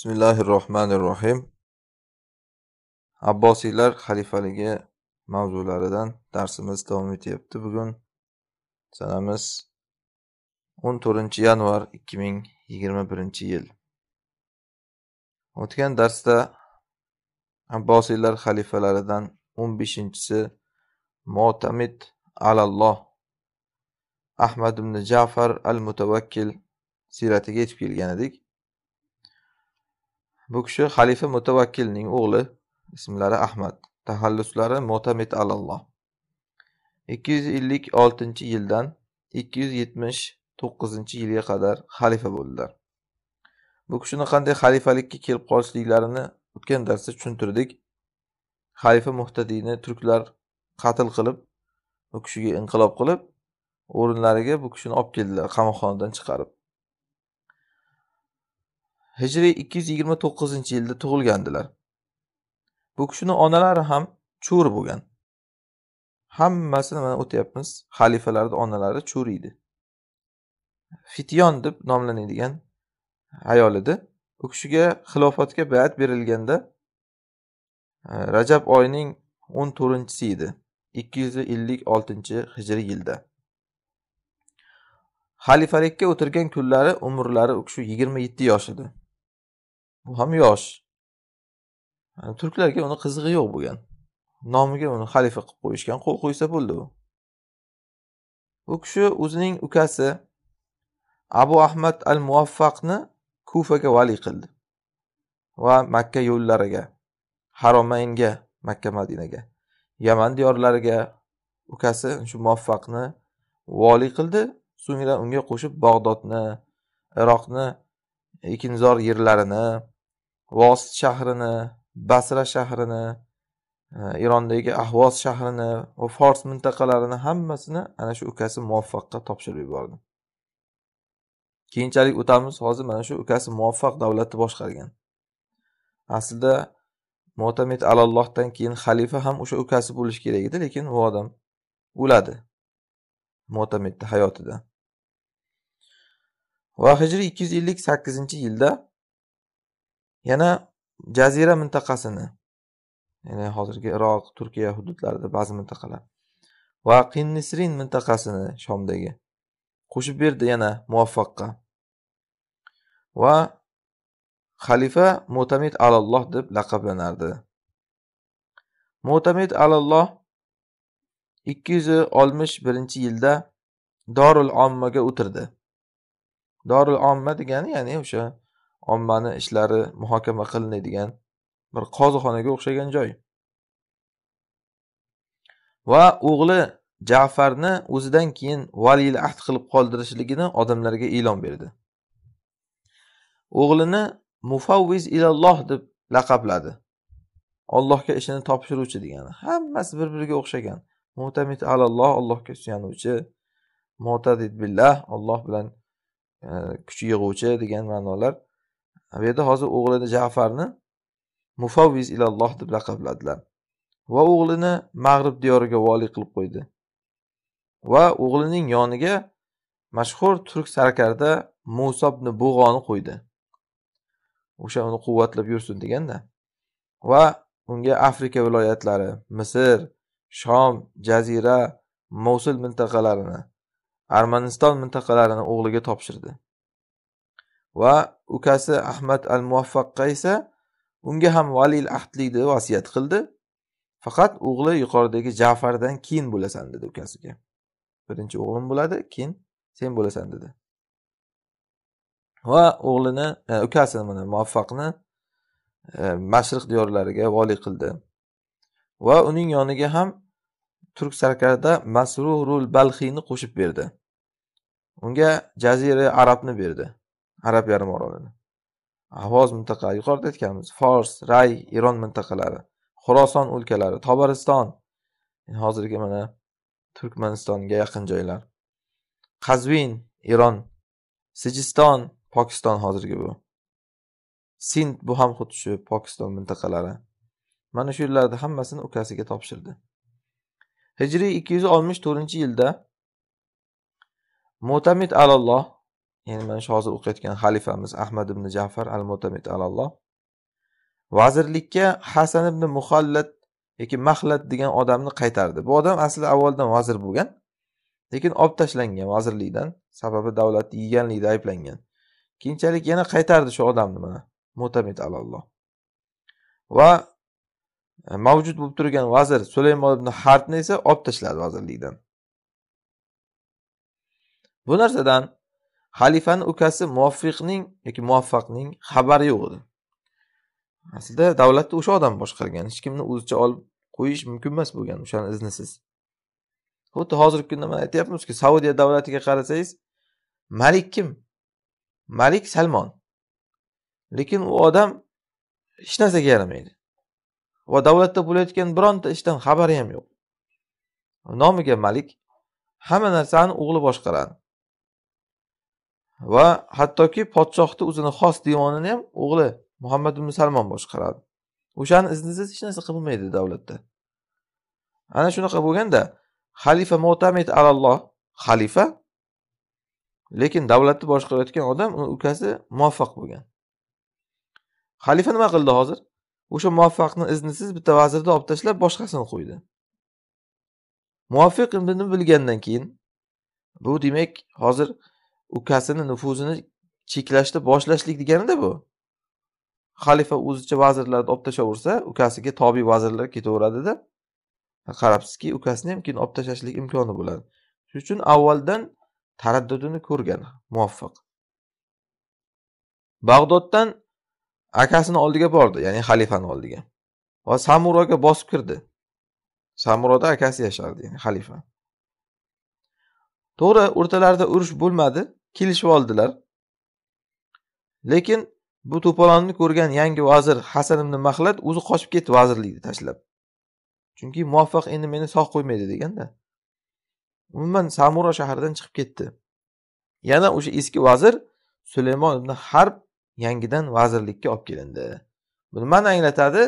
bismillahi rohmanir rohim abbosiylar xalifaligi mavzularidan darsimiz davom etyapti bugun. Sanamiz o'n to'rtinchi yanvar ikki ming yigirma birinchi yil. O'tgan darsda abbosiylar xalifalaridan o'n beshinchisi motamid alalloh ahmad ibn jafar al mutavakkil siyratiga yetib kelgan edik. Bu kishi xalifa mutavakkilning o'g'li ismlari ahmad. Taxalluslari motamid alalloh. Ikki yuz ellik oltinchi yildan ikki yuz yetmish to'qqizinchi yilga qadar xalifa bo'ldilar. Bu kishini qanday xalifalikka kelib qolishliklarini o'tgan darsda tushuntirdik. Xalifa muhtadiyni turklar qatl qilib bu kishiga inqilob qilib o'rinlariga bu kishini olib keldilar qamoqxonadan chiqarib. Hijriy ikki yuz yigirma to'qqizinchi yilda tug'ilgandilar. Bu kishini onalari ham cho'ri bo'lgan. Hammasini mana o'tyapmiz xalifalarni onalari cho'ri edi. Fityon deb nomlanadigan ayol edi. U kishiga xilofatga bayat berilganda e, rajab oyining o'n to'rtinchisi edi ikki yuz ellik oltinchi hijriy yilda. Xalifalikka o'tirgan kunlari umrlari u kishi yigirma yetti yosh edi. Bu ham yosh. Turklarga uni qizig'i yo'q bo'lgan. Nomiga uni xalifa qilib qo'yishgan qo'l qo'ysa bo'ldi u. U kishi o'zining ukasi abu ahmad al muvaffaqni kufaga valiy qildi va makka yo'llariga haromaynga makka madinaga yaman diyorlariga ukasi shu muvaffaqni voliy qildi. So'ngra unga qo'shib bag'dodni iroqni ekinzor yerlarini vosit shahrini basra shahrini erondagi ahvoz shahrini va fors mintaqalarini hammasini ana shu ukasi muvaffaqqa topshirib yubordi. Keyinchalik o'tamiz hozir mana shu ukasi muvaffaq davlatni boshqargan. Aslida mo'tamid alallohdan keyin xalifa ham o'sha ukasi bo'lishi kerak edi lekin u odam o'ladi mo'tamidni hayotida. Va hijriy ikki yuz ellik sakkizinchi yilda yana jazira mintaqasini ya'ni hozirgi iroq turkiya hududlarida ba'zi mintaqalar va qinnisrin mintaqasini shomdagi qo'shib berdi yana muvaffaqqa. Va xalifa mo'tamid alalloh deb laqablanardi. Mo'tamid alalloh ikki yuz oltmish birinchi yilda dorul ommaga o'tirdi. Dorul omma degani ya'ni o'sha ommani ishlari muhokama qilinadigan bir qozixonaga o'xshagan joy. Va o'g'li jafarni o'zidan keyin valiyil ahd qilib qoldirishligini odamlarga e'lon berdi. O'g'lini mufavviz ilalloh deb laqabladi. Ollohga ishini topshiruvchi degani. Hammasi bir biriga o'xshagan. Mutamid alalloh allohga suyanuvchi mo'tadid billah olloh bilan e, kuch yig'uvchi degan ma'nolar bu yerda hozir o'g'lini jafarni mufavviz ilalloh deb laqabladilar. Va o'g'lini mag'rib diyoriga voliy qilib qo'ydi. Va o'g'lining yoniga mashhur turk sarkarda muso ibn bug'oni qo'ydi. O'sha uni quvvatlab yursin deganda. Va unga afrika viloyatlari misr shom jazira mosul mintaqalarini armaniston mintaqalarini o'g'liga topshirdi. Va ukasi ahmad al muvaffaqqa esa unga ham valil ahdlikni vasiyat qildi. Faqat o'g'li yuqoridagi jafardan keyin bo'lasan dedi ukasiga. Birinchi o'g'lim bo'ladi keyin sen bo'lasan dedi. Va o'g'lini e, ukasini mana muvaffaqni e, mashriq diyorlariga voliy qildi. Va uning yoniga ham turk sarkarda masrurul balxiyni qo'shib berdi. Unga jazira arabni berdi. Arab yarim orolini ahvoz mintaqa yuqorida aytganmiz fors ray eron mintaqalari xuroson o'lkalari tobariston hozirgi mana turkmanistonga yaqin joylar. Qazvin eron sijiston pokiston hozirgi bu. Sind bu ham xuddi shu pokiston mintaqalari. Mana shu yerlarni hammasini ukasiga topshirdi. Hijriy ikki yuz oltmish to'rtinchi yilda mo'tamid alalloh ya'ni mana shu hozir o'qiyotgan xalifamiz ahmad ibn jafar al mutamid alalloh. Vazirlikka hasan ibn muhallat yoki mahlat degan odamni qaytardi. Bu odam aslida avvaldan vazir bo'lgan lekin olib tashlangan vazirlikdan sababi davlatni yeganlikda ayblangan. Keyinchalik yana qaytardi shu odamni mana mutamid alalloh. Va e, mavjud bo'lib turgan vazir sulaymon ibn hartni esa olib tashladi vazirlikdan. Bu narsadan xalifani ukasi muvaffiqning yoki muvaffaqning xabari yo'q edi. Aslida davlatni o'sha odam boshqargan hech kimni o'zicha olib qo'yish mumkin emas bo'lgan o'shani iznisiz. Xuddi hozirgi kunda mana aytyapmizku saudiya davlatiga qarasangiz malik kim? Malik salmon. Lekin u odam hech narsaga yaramaydi. Va davlatda bo'layotgan bironta ishdan xabari ham yo'q. Nomiga malik hamma narsani o'g'li boshqaradi. Va hattoki podshohni o'zini xos devonini ham o'g'li muhammad ibn salmon boshqaradi. O'shani iznisiz hech narsa qilmaydi davlatda. Ana shunaqa bo'lganda xalifa mo'tamid alalloh xalifa lekin davlatni boshqarayotgan odam uni ukasi muvaffaq bo'lgan. Xalifa nima qildi hozir? O'sha muvaffaqni iznisiz bitta vazirni olib tashlab boshqasini qo'ydi. Muvaffiq buni bilgandan keyin bu demak hozir ukasini nufuzini cheklashni boshlashlik deganida bu. Xalifa o'zicha vazirlarni olib tashlaversa ukasiga tobiy vazirlar ketaveradida qarabsizki ukasini ham keyin olib tashlashlik imkoni bo'ladi. Shuning uchun avvaldan taraddudini ko'rgan muvaffaq. Bag'doddan akasini oldiga bordi ya'ni xalifani oldiga. Va samuroga bosib kirdi. Samuroda akasi yashardi ya'ni xalifa. To'g'ri o'rtalarida urush bo'lmadi. Kelishib oldilar. Lekin bu to'polonni ko'rgan yangi vazir hasan ibn mahlat o'zi qochib ketdi vazirlikni tashlab. Chunki muvaffaq endi meni sog' qo'ymaydi deganda. Umuman samura shahridan chiqib ketdi. Yana o'sha eski vazir sulaymon ibn harb yangidan vazirlikka olib kelindi. Bu nimani anglatadi?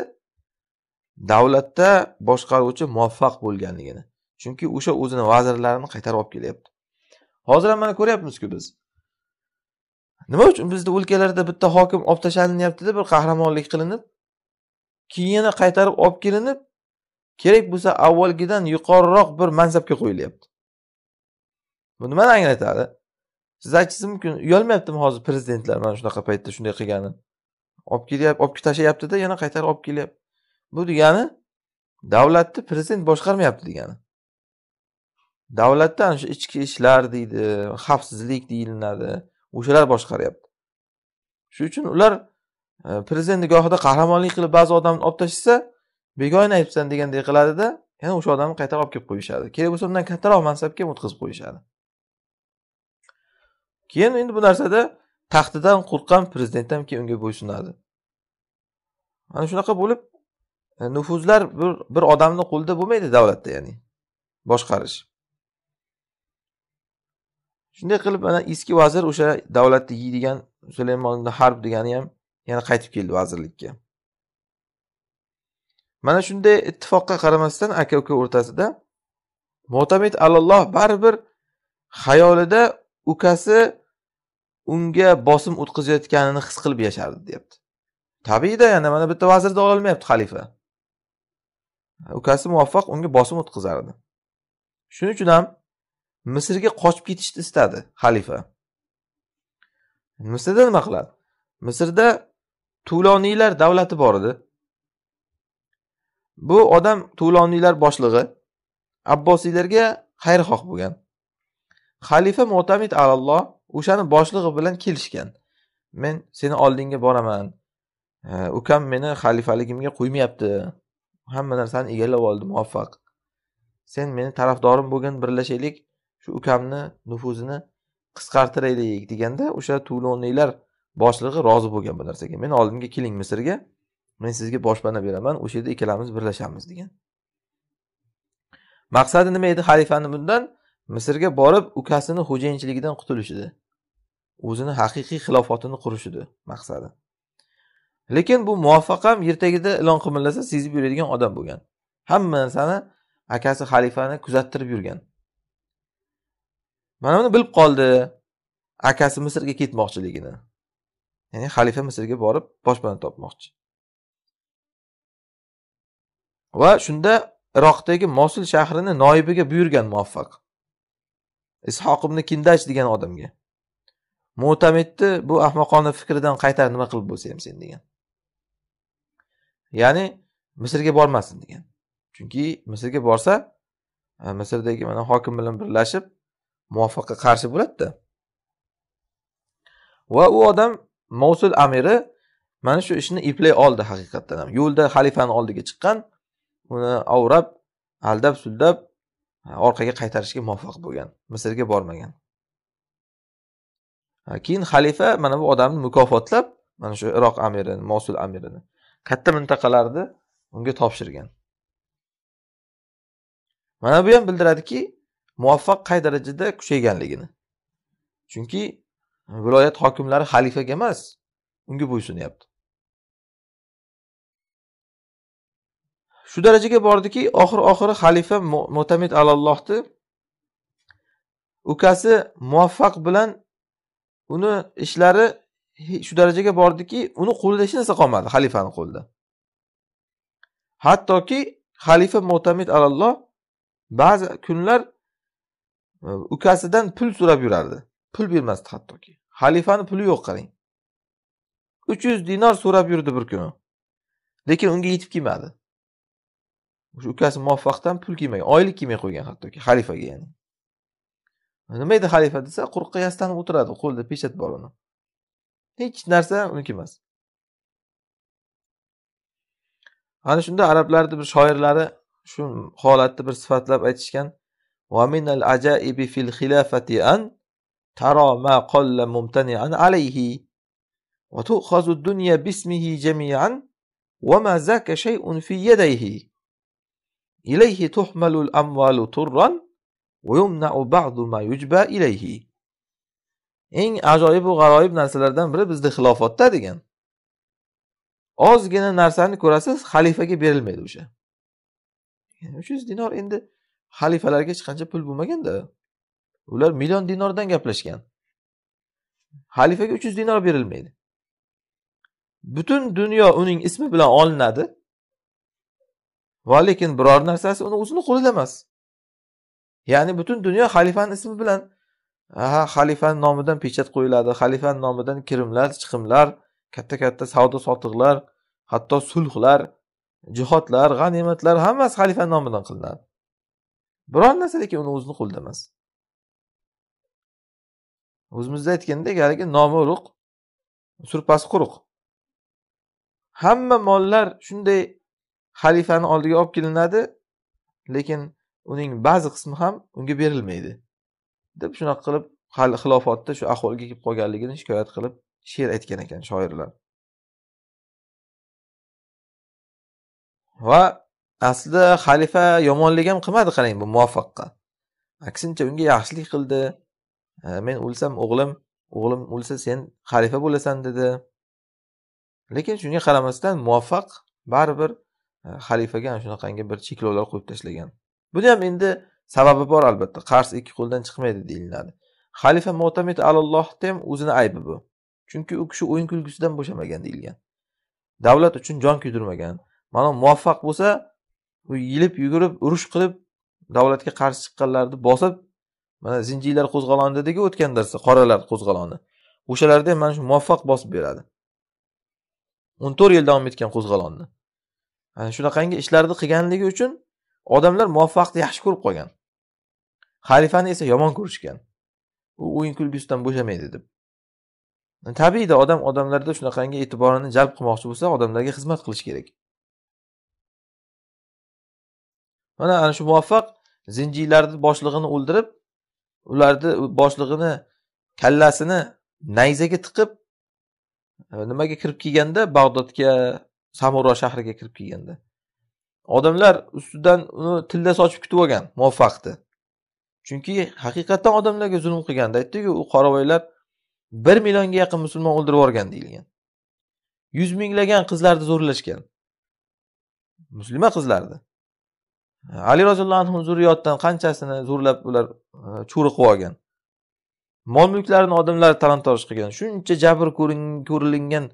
Davlatda boshqaruvchi muvaffaq bo'lganligini. Chunki o'sha o'zini vazirlarini qaytarib olib kelyapti. Hozir ham mana ko'ryapmizku biz. Nima uchun bizni o'lkalarda bitta hokim olib tashlanyaptida bir qahramonlik qilinib keyin yana qaytarib olib kelinib kerak bo'lsa avvalgidan yuqoriroq bir mansabga qo'yilyapti. Bu nimani anglatadi. Siz aytishingiz mumkin uyalmayaptimi hozir prezidentlar mana shunaqa paytda shunday qilgani? Olib kelyapti olib tashlayaptida yana qaytarib olib kelyapti bu degani davlatni prezident boshqarmayapti degani. Davlatdan shu ichki ishlar deydi xavfsizlik deyilinadi o'shalar boshqaryapti. Shuning uchun ular e, prezident nigohida qahramonlik qilib ba'zi odamni olib tashlasa begona aytibsan deganday qiladida yana o'sha odamni qayta olib kelib qo'yishadi. Kerak bo'lsa undan kattaroq mansabga o'tkazib qo'yishadi. Keyin endi bu narsada taxtidan qo'rqqan prezident ham keyin unga bo'ysunadi. Mana shunaqa bo'lib e, nufuzlar bir bir odamni qo'lida bo'lmaydi davlatda ya'ni boshqarish. Shunday qilib mana eski vazir o'sha davlatni yeydigan sulaymon harb degani ham yana qaytib keldi vazirlikka. Mana shunday ittifoqqa qaramasdan aka uka o'rtasida mo'tamid alalloh baribir xayolida ukasi unga bosim o'tkazayotganini his qilib yashardi deyapti tabiiyda yana mana bitta vazirni ololmayapti xalifa. Ukasi muvaffaq unga bosim o'tkazardi. Shuning uchun ham misrga qochib ketishni istadi xalifa. Misrda nima qiladi? Misrda tuloniylar davlati bor edi. Bu odam tuloniylar boshlig'i abbosiylarga xayrixoh bo'lgan. Xalifa mo'tamid alalloh o'shani boshlig'i bilan kelishgan. Men seni oldingga boraman. Ukam meni xalifaligimga qo'ymayapti. Hamma narsani egallab oldi muvaffaq. Sen meni tarafdorim bo'lgin birlashaylik shu ukamni nufuzini qisqartiraylik deganda o'sha tuloniylar boshlig'i rozi bo'lgan bu narsaga. Meni oldimga keling misrga. Men sizga boshpana beraman. O'sha yerda ikkalamiz birlashamiz degan. Maqsadi nima edi xalifani bundan? Misrga borib ukasini xo'jayinchiligidan qutulish edi. O'zini haqiqiy xilofatini qurish edi maqsadi. Lekin bu muvaffaq ham ertagida ilon qimirlasa sezib yuradigan odam bo'lgan. Hamma narsani akasi xalifani kuzattirib yurgan. Mana buni bilib qoldi. Akasi misrga ketmoqchiligini. Ya'ni xalifa misrga borib boshpana topmoqchi. Va shunda iroqdagi mosul shahrini noibiga buyurgan muvaffaq. Ishoq ibn kindaj degan odamga. Mo'tamidni bu ahmoqona fikridan qaytar nima qilib bo'lsa ham sen degan. Ya'ni misrga bormasin degan. Chunki misrga borsa e, misrdagi mana hokim bilan birlashib muvaffaqqa qarshi bo'ladida. Va u odam mosul amiri mana shu ishni eplay oldi haqiqatdan ham. Yo'lda xalifani oldiga chiqqan uni avrab aldab suldab orqaga qaytarishga muvaffaq bo'lgan misrga bormagan. Keyin xalifa mana bu odamni mukofotlab mana shu iroq amirini mosul amirini katta mintaqalarni unga topshirgan. Mana bu ham bildiradiki muvaffaq qay darajada kuchayganligini. Chunki e, viloyat hokimlari xalifaga emas unga bo'ysunyapti. Shu darajaga bordiki oxir oxiri xalifa mo'tamid alallohni ukasi muvaffaq bilan uni ishlari shu darajaga bordiki uni qo'lida hech narsa qolmadi xalifani qo'lida. Hattoki xalifa mo'tamid alalloh ba'zi kunlar ukasidan pul so'rab yurardi. Pul bermasdi hattoki. Xalifani puli yo'q qarang. Uch yuz dinor so'rab yurdi bir kuni. Lekin unga yetib kelmadi. O'sha ukasi muvaffaqdan pul kelmagan oylik kelmay qo'ygan hattoki xalifaga ya'ni. Nima edi xalifa desa quruqqa yastanib o'tiradi qo'lida peshat bor uni. Hech narsa uniki emas. Ana shunda arablarni bir shoirlari shu holatni bir sifatlab aytishgan. ومن العجائب في الخلافة أن ترى ما قل ممتنعا عليه وتؤخذ الدنيا باسمه جميعا وما ذاك شيء في يديه إليه تحمل الأموال طرا ويمنع بعض ما يجبى إليه eng ajoyibu g'aroyib narsalardan biri bizda xilofatda degan ozgina narsani ko'rasiz xalifaga berilmaydi o'sha uch yuz dinor endi xalifalarga hech qancha pul bo'lmaganda ular million dinordan gaplashgan. Xalifaga uch yuz dinor berilmaydi. Butun dunyo uning ismi bilan olinadi. Va lekin biror narsasi uni o'zini qo'lida emas. Ya'ni butun dunyo xalifani ismi bilan ha xalifani nomidan pechat qo'yiladi xalifani nomidan kirimlar chiqimlar katta katta savdo sotiqlar hatto sulhlar jihodlar g'animatlar hammasi xalifani nomidan qilinadi. Biron narsa lekin uni o'zini qo'lida emas o'zimizda aytgandek haligi nomi urug' surpasi quruq. Hamma mollar shunday xalifani oldiga olib kelinadi lekin uning ba'zi qismi ham unga berilmaydi deb shunaqa qilib xilofatda shu ahvolga kelib qolganligini shikoyat qilib she'r aytgan ekan shoirlar. Va aslida xalifa yomonlik ham qilmadi qarang bu muvaffaqqa. Aksincha unga yaxshilik qildi. E, men o'lsam o'g'lim o'g'lim o'lsa sen xalifa bo'lasan dedi. Lekin shunga qaramasdan muvaffaq baribir e, xalifaga ana shunaqangi bir cheklovlar qo'yib tashlagan. Buni ham endi sababi bor albatta. Qars ikki qo'ldan chiqmaydi deyiladi. Xalifa mo'tamid alallohni ham o'zini aybi bu. Chunki u kishi o'yin kulgusidan bo'shamagan deyilgan. Davlat uchun jon kuydirmagan. Mana muvaffaq bo'lsa yilib yugurib urush qilib davlatga qarshi chiqqanlarni bosib mana zinjiylar qo'zg'oloni dediku o'tgan darsda qoralar qo'zg'oloni o'shalarda ham mana shu muvaffaq bosib beradi. O'n to'rt yil davom etgan qo'zg'olonni ana shunaqangi ishlarni qilganligi uchun odamlar muvaffaqni yaxshi ko'rib qolgan. Xalifani esa yomon ko'rishgan. U o'yin kulgisidan bo'shamaydi deb. Tabiiyda odam odamlarda shunaqangi e'tiborini jalb qilmoqchi bo'lsa odamlarga xizmat qilish kerak. Mana ana shu muvaffaq zinjiylarni boshlig'ini o'ldirib ularni boshlig'ini kallasini nayzaga tiqib e, nimaga kirib kelganda? Bag'dodga samuro shahriga kirib kelganda. Odamlar ustidan uni tilla sochib kutib olgan muvaffaqni chunki haqiqatdan odamlarga zulm qilganda aytdiku u qoravoylar bir millionga yaqin musulmon o'ldirib yuborgan deyilgan. Yuz minglagan qizlarni zo'rlashgan. Muslima qizlarni. Ali roziyallohu anhu zurriyotdan qanchasini zo'rlab ular e, cho'ri qilib olgan? Mol mulklarini odamlar talon toroj qilgan. Shuncha jabr ko'rilingan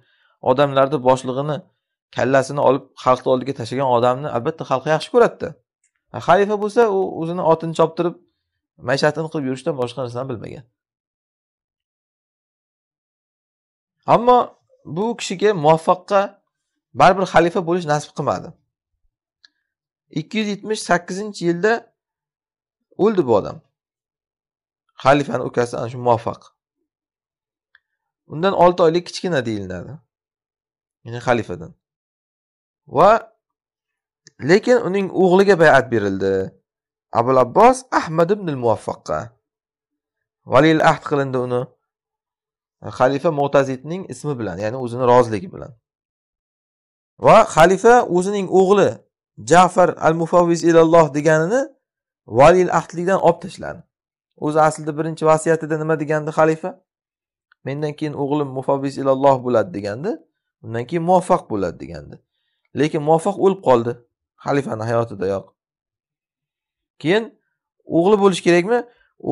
odamlarni boshlig'ini kallasini olib xalqni oldiga tashlagan odamni albatta xalq yaxshi ko'radida xalifa bo'lsa u o'zini otini choptirib maishatini qilib yurishdan boshqa narsani bilmagan. Ammo bu kishiga muvaffaqqa baribir xalifa bo'lish nasib qilmadi. Ikki yuz yetmish sakkizinchi yilda o'ldi bu odam. Xalifani ukasi ana shu muvaffaq. Undan olti oylik kichkina deyilinadi ya'ni xalifadan. Va lekin uning o'g'liga bayat berildi. Abul abbos ahmad ibn muvaffaqqa valil ahd qilindi uni. Xalifa mo'tazidning ismi bilan ya'ni o'zini roziligi bilan. Va xalifa o'zining o'g'li jafar al mufavviz ilalloh deganini valil ahdlikdan olib tashladi. O'zi aslida birinchi vasiyatida nima degandi xalifa? Mendan keyin o'g'lim mufavviz ilalloh bo'ladi degandi. Undan keyin muvaffaq bo'ladi degandi. Lekin muvaffaq o'lib qoldi xalifani hayotidayoq keyin o'g'li bo'lishi kerakmi?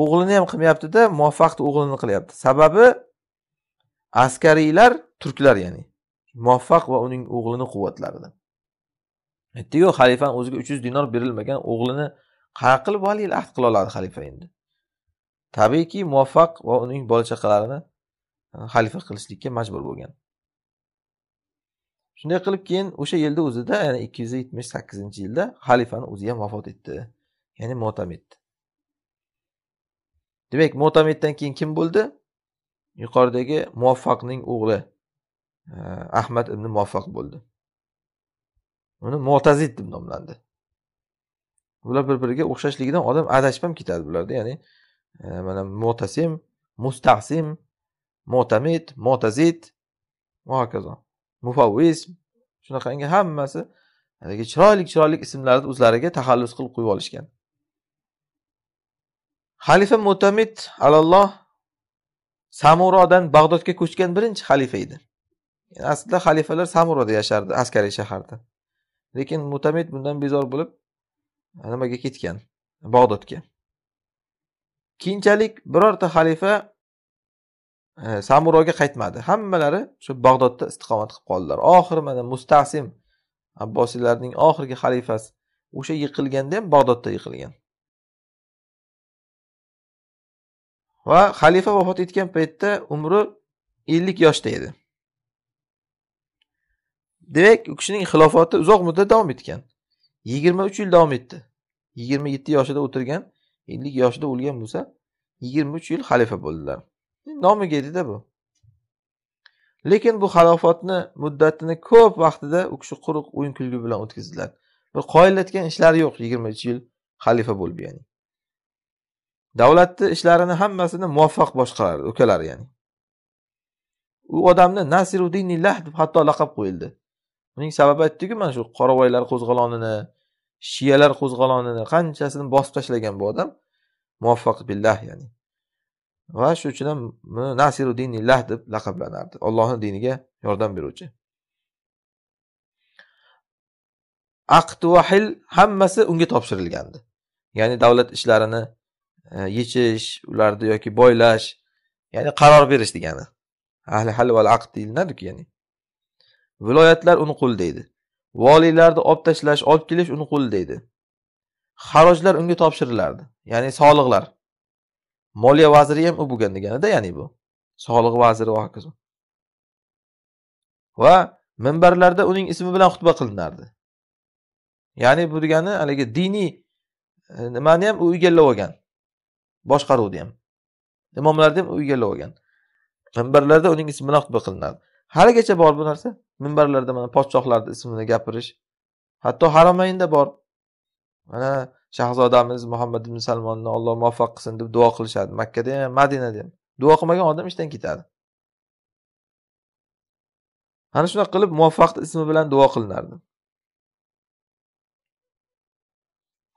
O'g'lini ham qilmayaptida muvaffaqni o'g'lini qilyapti. Sababi askariylar turklar ya'ni muvaffaq va uning o'g'lini quvvatlarida. Aytdiku xalifani o'ziga uch yuz dinor berilmagan o'g'lini qanaqa qilib valiyil ahd qila oladi xalifa endi. Tabiiyki muvaffaq va uning bola chaqalarini e, xalifa qilishlikka majbur bo'lgan. Shunday qilib keyin o'sha yilda o'zida ya'ni ikki yuz yetmish sakkizinchi yilda xalifani o'zi ham vafot etdi. Ya'ni mo'tamid demak mo'tamiddan keyin kim bo'ldi? Yuqoridagi muvaffaqning o'g'li e, ahmad ibn muvaffaq bo'ldi. Uni mo'tazid deb nomlandi. Bular bir biriga o'xshashligidan odam adashib ham ketadi bularda ya'ni e, mana mo'tasim mustahsim mo'tamid mo'tazid va hokazo mufavvis shunaqangi hammasi haligi chiroyli chiroyli ismlarni o'zlariga taxallus qilib qo'yib olishgan. Xalifa mutamid alalloh samurodan bag'dodga ko'chgan birinchi xalifa edi. Aslida xalifalar samurada yashardi askariy shaharda. Lekin mutamid bundan bezor bo'lib nimaga ketgan bag'dodga. Keyinchalik birorta xalifa e, samuroga qaytmadi. Hammalari shu bag'dodda istiqomat qilib qoldilar. Oxiri mana mustasim abbosiylarning oxirgi xalifasi o'sha yiqilganda ham bag'dodda yiqilgan. Va xalifa vafot etgan paytda umri ellik yoshda edi. Demak u kishining xilofati uzoq muddat davom etgan. Yigirma uch yil davom etdi. Yigirma yetti yoshida o'tirgan ellik yoshida o'lgan bo'lsa yigirma uch yil xalifa bo'ldilar. Nomiga edida bu. Lekin bu xalofatni muddatini ko'p vaqtida u kishi quruq o'yin kulgi bilan o'tkazdilar. Bir qoyillatgan ishlari yo'q yigirma uch yil xalifa bo'lib ya'ni davlatni ishlarini hammasini muvaffaq boshqarardi ukalari ya'ni. U odamni nasiruddinillah deb hatto laqab qo'yildi. Uning sababi aytdiku mana shu qoravoylar qo'zg'olonini shiyalar qo'zg'olonini qanchasini bosib tashlagan bu odam muvaffaq billah ya'ni. Va shu uchun ham buni nasiru dinillah deb laqablanardi. Ollohni diniga yordam beruvchi. Aqd va hil hammasi unga topshirilgandi. Ya'ni davlat ishlarini e, yechish ularni yoki boylash ya'ni qaror berish degani. Ahli hal val aqd deyilinadiku ya'ni. Viloyatlar uni qo'lida edi voliylarni olib tashlash olib kelish uni qo'lida edi xarojlar unga topshirilardi ya'ni soliqlar. Moliya vaziri ham u bo'lgan deganida ya'ni bu. Soliq vaziri va hokazo. Va minbarlarda uning ismi bilan xutba qilinardi. Ya'ni bu degani haligi diniy e, nimani ham u egallab olgan. Boshqaruvni ham. Imomlarni ham u egallab olgan. Minbarlarda uning ismi bilan xutba qilinardi. Haligacha bor bu narsa? Minbarlarda mana podshohlarni ismini gapirish. Hatto haromaynda bor. Mana shahzodamiz muhammad ibn salmonni alloh muvaffaq qilsin deb duo qilishadi makkada ham madinada ham duo qilmagan odam ishdan ketadi. Ana shunaqa qilib muvaffaqni ismi bilan duo qilinardi.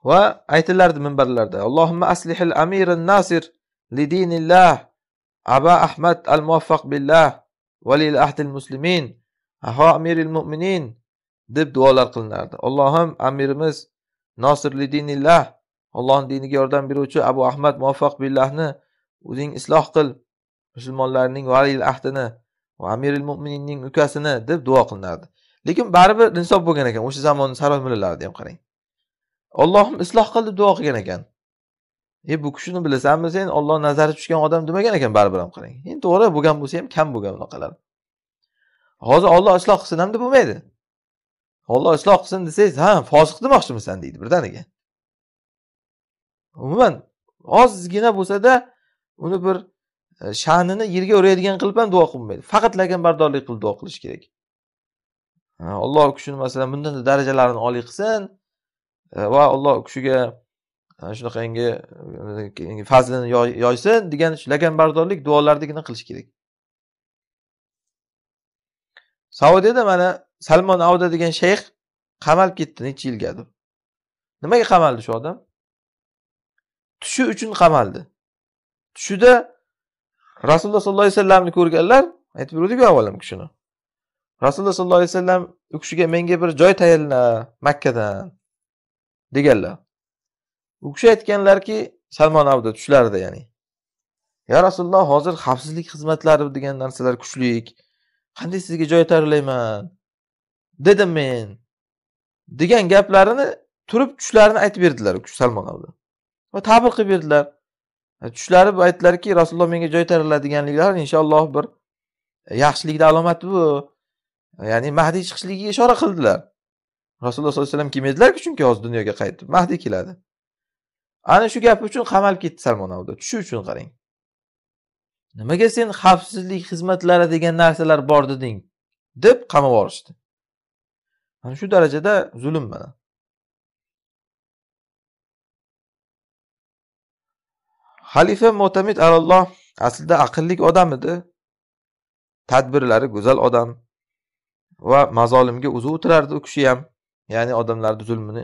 Va aytilardi minbarlarda allohimma aslihil amirin nasir lidinillah aba ahmad al muvaffaq billah valil ahdil muslimin. Aho amiril mo'minin deb duolar qilinardi. Allohim amirimiz nosirli dinillah allohni diniga yordam beruvchi abu ahmad muvaffaq billahni o'zing isloh qil musulmonlarning valil ahdini va amiril mo'mininning ukasini deb duo qilinardi. Lekin baribir insof bo'lgan ekan o'sha zamonni saroy mullalarida ham qarang. Ollohim isloh qil deb duo qilgan ekan. E bu kishini bilasanmi sen? Olloh nazari tushgan odam demagan ekan baribir ham qarang. Endi to'g'ri bo'lgan bo'lsa ham kam bo'lgan unaqalar hozir olloh isloh qilsin ham deb bo'lmaydi. Olloh isloh qilsin desangiz ha fosiq demoqchimisan deydi birdaniga. Umuman ozgina bo'lsada uni bir e, sha'nini yerga urayotgan qilib ham duo qilmaydi. Faqat laganbardorlik qilib duo qilish kerak. Alloh u kishini masalan bundan darajalarini oliy qilsin. E, va alloh u kishiga e, shunaqangi fazlini yoysin degan shu laganbardorlik duolardagina qilish kerak. Saudiyada mana salmon avda degan shayx qamalib ketdi necha yilga deb. Nimaga qamaldi shu odam? Tushi uchun qamaldi. Tushida rasululloh sollallohu alayhi vasallamni ko'rganlar aytib beruvdikku avvalam kishini rasululloh sollallohu alayhi vasallam u kishiga menga bir joy tayinla makkadan deganlar. U kishi aytganlarki salmon avda tushlarida ya'ni. Ya rasululloh hozir xavfsizlik xizmatlari degan narsalar kuchlik. Qanday sizga joy tayyorlayman dedim men. Degan gaplarini turib tushlarini aytib berdilar u salmon avda va ta'bir qilib berdilar. Tushlari aytdilarki rasululloh menga joy tayyorladiganliklari inshaalloh bir e, yaxshilikni alomati bu? Ya'ni mahdiy chiqishligiga ishora qildilar. Rasululloh sollallohu alayhi vasallam kelmaydilarku chunki hozir dunyoga qaytib mahdiy keladi. Ana shu gap uchun qamalib ketdi salmon avda tushi uchun qarang. Nimaga sen xavfsizlik xizmatlari degan narsalar bor deding? deb qamab yuborishdi mana shu darajada zulm mana. Xalifa mo'tamid alalloh aslida aqlli odam edi. Tadbirlari go'zal odam va mazolimga o'zi o'tirardi u kishi ham. Ya'ni odamlarni zulmini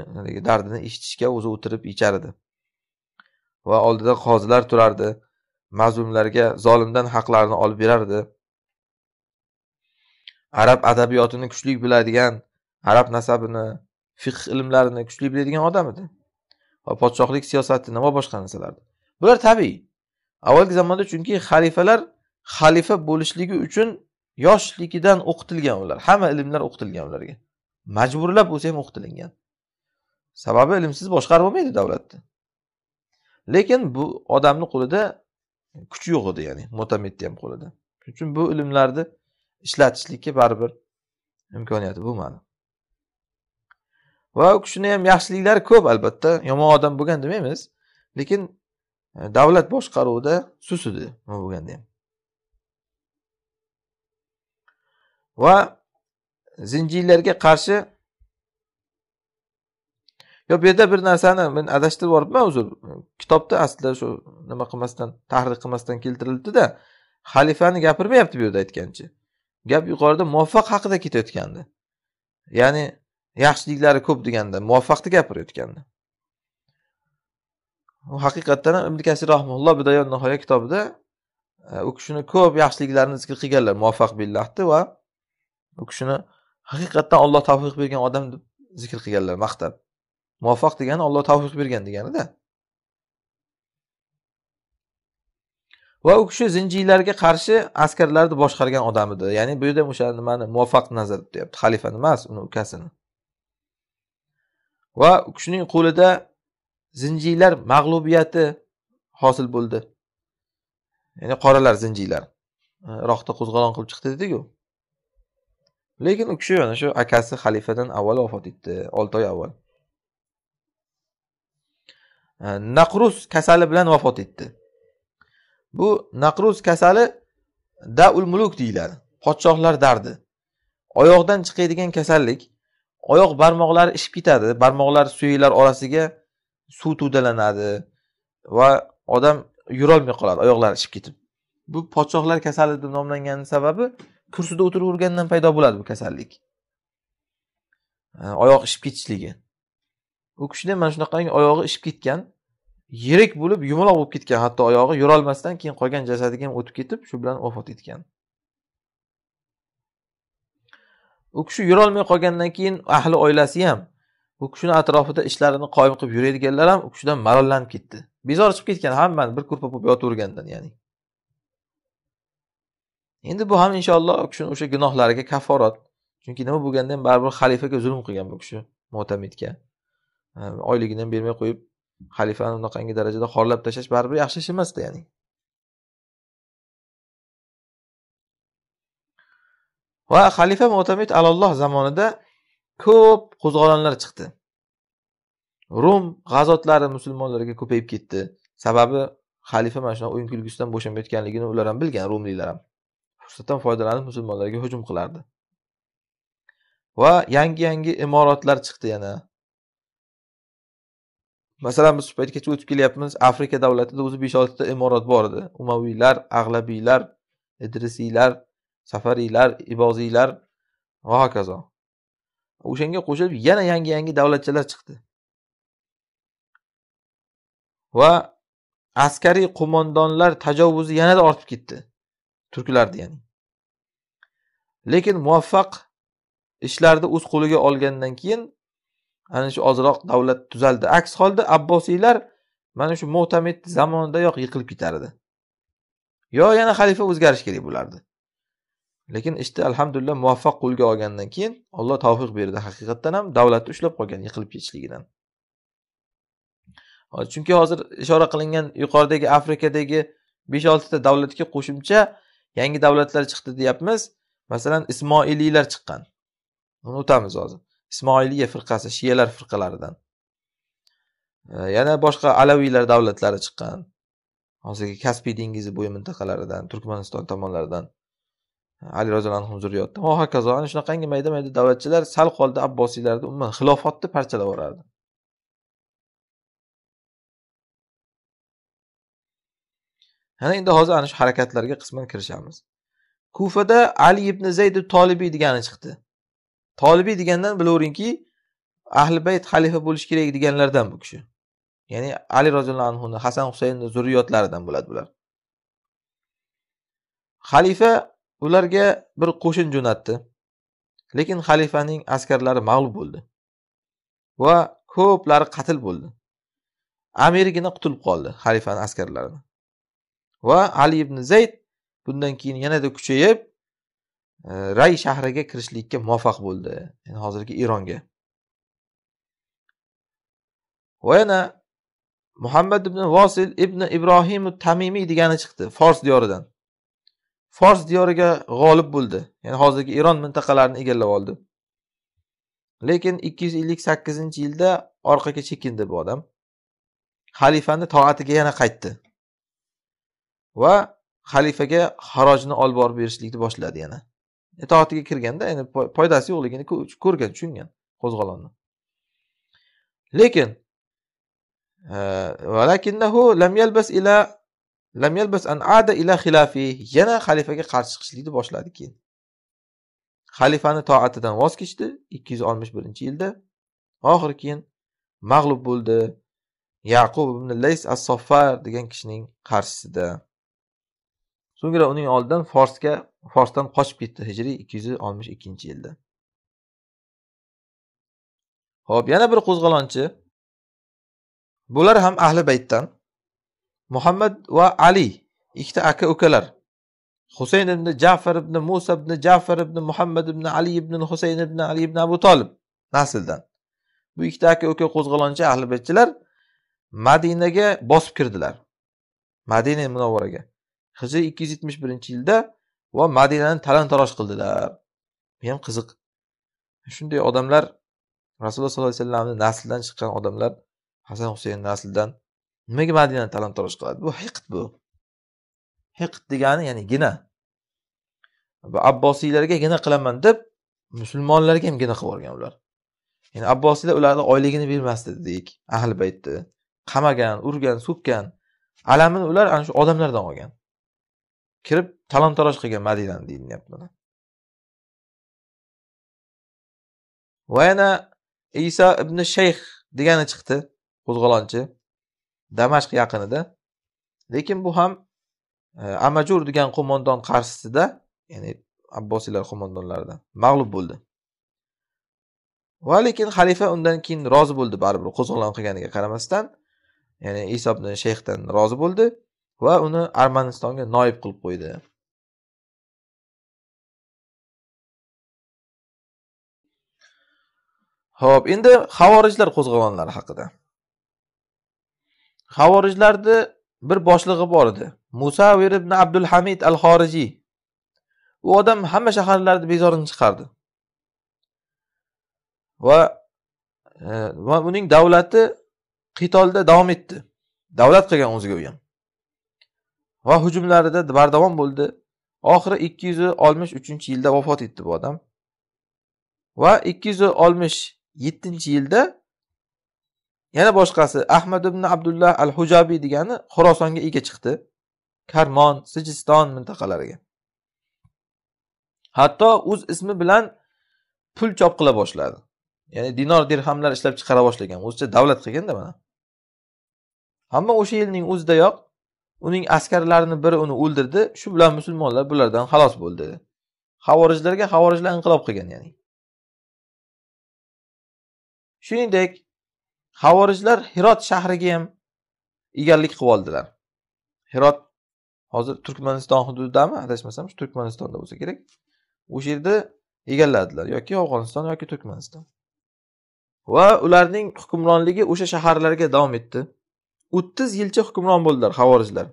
dardini eshitishga o'zi o'tirib ichar edi. Va oldida qozilar turardi. Mazlumlarga zolimdan haqlarini olib berardi. Arab adabiyotini kuchli biladigan arab nasabini fiqh ilmlarini kuchli biladigan odam edi. Va podshohlik siyosatini va boshqa narsalarni bular tabiiy. Avvalgi zamonda chunki xalifalar xalifa bo'lishligi uchun yoshligidan o'qitilgan ular hamma ilmlar o'qitilgan ularga. Majburlab bo'lsa ham o'qitilingan. Sababi ilmsiz boshqarib bo'lmaydi davlatni. Lekin bu odamni qo'lida kuchi yo'q edi ya'ni mo'tamedni ham qo'lida. Shuning uchun bu ilmlarni ishlatishlikka baribir imkoniyati bo'lmadi. Va u kishini ham yaxshiliklari ko'p albatta. Yomon odam bo'lgan demaymiz lekin e, davlat boshqaruvida sus edi nima bo'lganda ham. Va zinjiylarga qarshi yo bu yerda bir narsani men adashtirib yuboribman uzr kitobda aslida shu nima qilmasdan tahrir qilmasdan keltirilibdida xalifani gapirmayapti bu yerda aytgancha. Gap yuqorida muvaffaq haqida ketayotgandi. Ya'ni yaxshiliklari ko'p deganda muvaffaqni gapirayotgandi. U haqiqatdan ham ibn kasir rahmulloh bidoya nihoya kitobida e, u kishini ko'p yaxshiliklarini zikr qilganlar muvaffaq billahni va u kishini haqiqatdan olloh tavfiq bergan odam deb zikr qilganlar maqtab. Muvaffaq degani olloh tavfiq bergan deganida. Va u kishi zinjiylarga qarshi askarlarni boshqargan odam edi. Ya'ni bu yerda o'sha nimani muvaffaq nazar deyapti xalifani emas uni ukasini. Va u kishining qo'lida zinjiylar mag'lubiyati hosil bo'ldi. Ya'ni qoralar zinjiylar. E, Iroqda qo'zg'olon qilib chiqdi dediku. Lekin u kishi mana shu akasi xalifadan avval vafot etdi. Olti oy avval. Naqrus kasali bilan vafot etdi bu naqrus kasali daul muluk deyiladi podshohlar dardi oyoqdan chiqadigan kasallik oyoq barmoqlari ishib ketadi barmoqlar suyaklar orasiga suv to'dalanadi va odam yurolmay qoladi oyoqlari ishib ketib bu podshohlar kasali deb nomlangani sababi kursida o'tiravergandan paydo bo'ladi bu kasallik oyoq ishib ketishligi u kishida mana shunaqangi oyog'i ishib ketgan yirik bo'lib yumaloq bo'lib ketgan hatto oyog'i yurolmasdan keyin qolgan jasadiga ham o'tib ketib shu bilan vafot etgan. U kishi yurolmay qolgandan keyin ahli oilasi ham u kishini atrofida ishlarini qoyim qilib yuradiganlar ham u kishidan malollanib ketdi. Bezor chiqib ketgan hammani bir ko'rpa bo'lib yotavergandan ya'ni. Endi bu ham inshaalloh u kishini o'sha gunohlariga kafforat chunki nima bo'lganda ham baribir xalifaga zulm qilgan bu kishi mo'tamidga. Oyligini ham bermay qo'yib xalifani unaqangi darajada xorlab tashlash baribir yaxshi ish emasda ya'ni. Va xalifa mo'tamid alalloh zamonida ko'p qo'zg'olonlar chiqdi. Rum g'azotlari musulmonlarga ko'payib ketdi. Sababi xalifa mana shunaqa o'yin kulgisidan bo'shamayotganligini ular ham bilgan rumliklar ham. Fursatdan foydalanib musulmonlarga hujum qilardi. Va yangi yangi imoratlar chiqdi yana. Masalan biz shu paytgacha o'tib kelyapmiz. Afrika davlatida o'zi besh oltita imorat bor edi. Umaviylar ag'labiylar idrisiylar safariylar iboziylar va hokazo. O'shanga qo'shilib yana yangi yangi davlatchalar chiqdi. Va askariy qo'mondonlar tajovuzi yanada ortib ketdi. Turklarni ya'ni lekin muvaffaq ishlarni o'z qo'liga olgandan keyin ana shu ozroq davlat tuzaldi. Aks holda abbosiylar mana shu mo'tamid zamonidayoq yiqilib ketar edi. Yo yana xalifa o'zgarishi kerak bo'lardi. Lekin ishni alhamdulillah muvaffaq qo'lga olgandan keyin alloh tavfiq berdi. Haqiqatdan ham davlatni ushlab qolgan yiqilib ketishligidan. Chunki hozir ishora qilingan yuqoridagi afrikadagi besh oltita davlatga qo'shimcha yangi davlatlar chiqdi deyapmiz. Masalan ismoiliylar chiqqan. Uni o'tamiz hozir. Ismoiliya firqasi shiyalar firqalaridan. E, yana boshqa alaviylar davlatlari chiqqan. Hozirgi kaspiy dengizi bo'yi mintaqalaridan turkmaniston tomonlaridan. E, ali roziyallohu anhu zurriyotdan va oh, hokazo ana shunaqangi mayda mayda davlatchilar sal qoldi abbosiylarni umuman xilofotni parchalab yuborardi ana endi hozir ana shu harakatlarga qisman kirishamiz. Kufada ali ibn zayd tolibiy degani chiqdi. Tolibiy degandan bilaveringki ahli bayt xalifa bo'lishi kerak deganlardan bu kishi. Ya'ni ali roziyallohu anhuni hasan husaynni zurriyotlaridan bo'ladi bular. Xalifa ularga bir qo'shin jo'natdi. Lekin xalifaning askarlari mag'lub bo'ldi va ko'plari qatl bo'ldi. Amirgina qutulib qoldi xalifani askarlarini. Va ali ibn zayd bundan keyin yanada kuchayib ray shahriga kirishlikka muvaffaq bo'ldi. Yani hozirgi eronga va yana muhammad ibn vosil ibn ibrohim tamimiy degani chiqdi fors diyoridan. Fors diyoriga g'olib bo'ldi. Ya'ni hozirgi eron mintaqalarini egallab oldi. Lekin ikki yuz ellik sakkizinchi yilda orqaga chekindi bu odam. Xalifani toatiga yana qaytdi. Va xalifaga xarojni olib borib berishlikni boshladi yana. E, itoatiga kirganda endi foydasi yo'qligini ko'rgan tushungan qo'zg'olonni. Lekin e, lam yalbas an ada ila yana xalifaga qarshi chiqishlikni boshladi keyin. Xalifani toatidan voz kechdi ikki yuz oltmish birinchi yilda. Oxiri keyin mag'lub bo'ldi. Yaqub ibn lays as soffar degan kishining qarshisida. So'ngra uning oldidan forsga forsdan qochib ketdi. Hijriy ikki yuz oltmish ikkinchi yilda. Ho'p yana bir qo'zg'olonchi. Bular ham ahli baytdan. Muhammad va ali ikkita aka ukalar. Husayn ibn jafar ibn musa ibn jafar ibn muhammad ibn ali ibn husayn ibn ali ibn abu tolib nasldan. Bu ikkita aka uka qo'zg'olonchi ahli baytchilar madinaga bosib kirdilar. Madina munavvaraga hijriy ikki yuz yetmish birinchi yilda va madinani talon taroj qildilar bu ham qiziq. Shunday odamlar rasululloh sollallohu alayhi vasallamni naslidan chiqqan odamlar hasan husayn naslidan nimaga madinani talon taroj qiladi? Bu hiqd bu. Hiqd degani ya'ni gina. Abbosiylarga gina qilaman deb musulmonlarga ham gina qilib yuborgan ular. Ya'ni abbosiylar ularni oyligini bermasdi dedik ahli baytni. Qamagan urgan so'kkan alamini ular ana shu odamlardan olgan. Kirib talon taroj qilgan madinani deyilyapti va yana iso ibn shayx degani chiqdi qo'zg'olonchi damashq yaqinida. Lekin bu ham e, amajur degan qo'mondon qarshisida ya'ni abbosiylar qo'mondonlaridan mag'lub bo'ldi. Va lekin xalifa undan keyin rozi bo'ldi baribir qo'zg'olon qilganiga qaramasdan. Ya'ni iso ibn shayxdan rozi bo'ldi. Va uni armanistonga noib qilib qo'ydi. Ho'p endi havorijlar qo'zg'olonlari haqida. Havorijlarni bir boshlig'i bor edi. Musavir ibn abdul hamid al xorijiy u odam hamma shaharlarni bezorini chiqardi. Va e, va uning davlati qitolda davom etdi. Davlat qilgan o'ziga u ham. Va hujumlarida bardavom bo'ldi. Oxiri ikki yuz oltmish uchinchi yilda vafot etdi bu odam. Va ikki yuz oltmish yettinchi yilda yana boshqasi ahmad ibn abdullah al hujabiy degani xurosonga ega chiqdi. Karmon sijiston mintaqalariga. Hatto o'z ismi bilan pul chop qila boshladi. Ya'ni dinor dirhamlar ishlab chiqara boshlagan. O'zicha davlat qilganda mana. Ammo o'sha yilning o'zidayoq uning askarlarini biri uni o'ldirdi. Shu bilan musulmonlar bulardan xalos bo'ldi. Havorijlarga havorijlar inqilob qilgan ya'ni. Shuningdek havorijlar hirot shahriga ham egalik qilib oldilar. Hirot hozir turkmaniston hududidami adashmasam shu turkmanistonda bo'lsa kerak. O'sha yerda egalladilar yoki afg'oniston yoki turkmaniston. Va ularning hukmronligi o'sha shaharlarga davom etdi. O'ttiz yilcha hukmron bo'ldilar havorijlar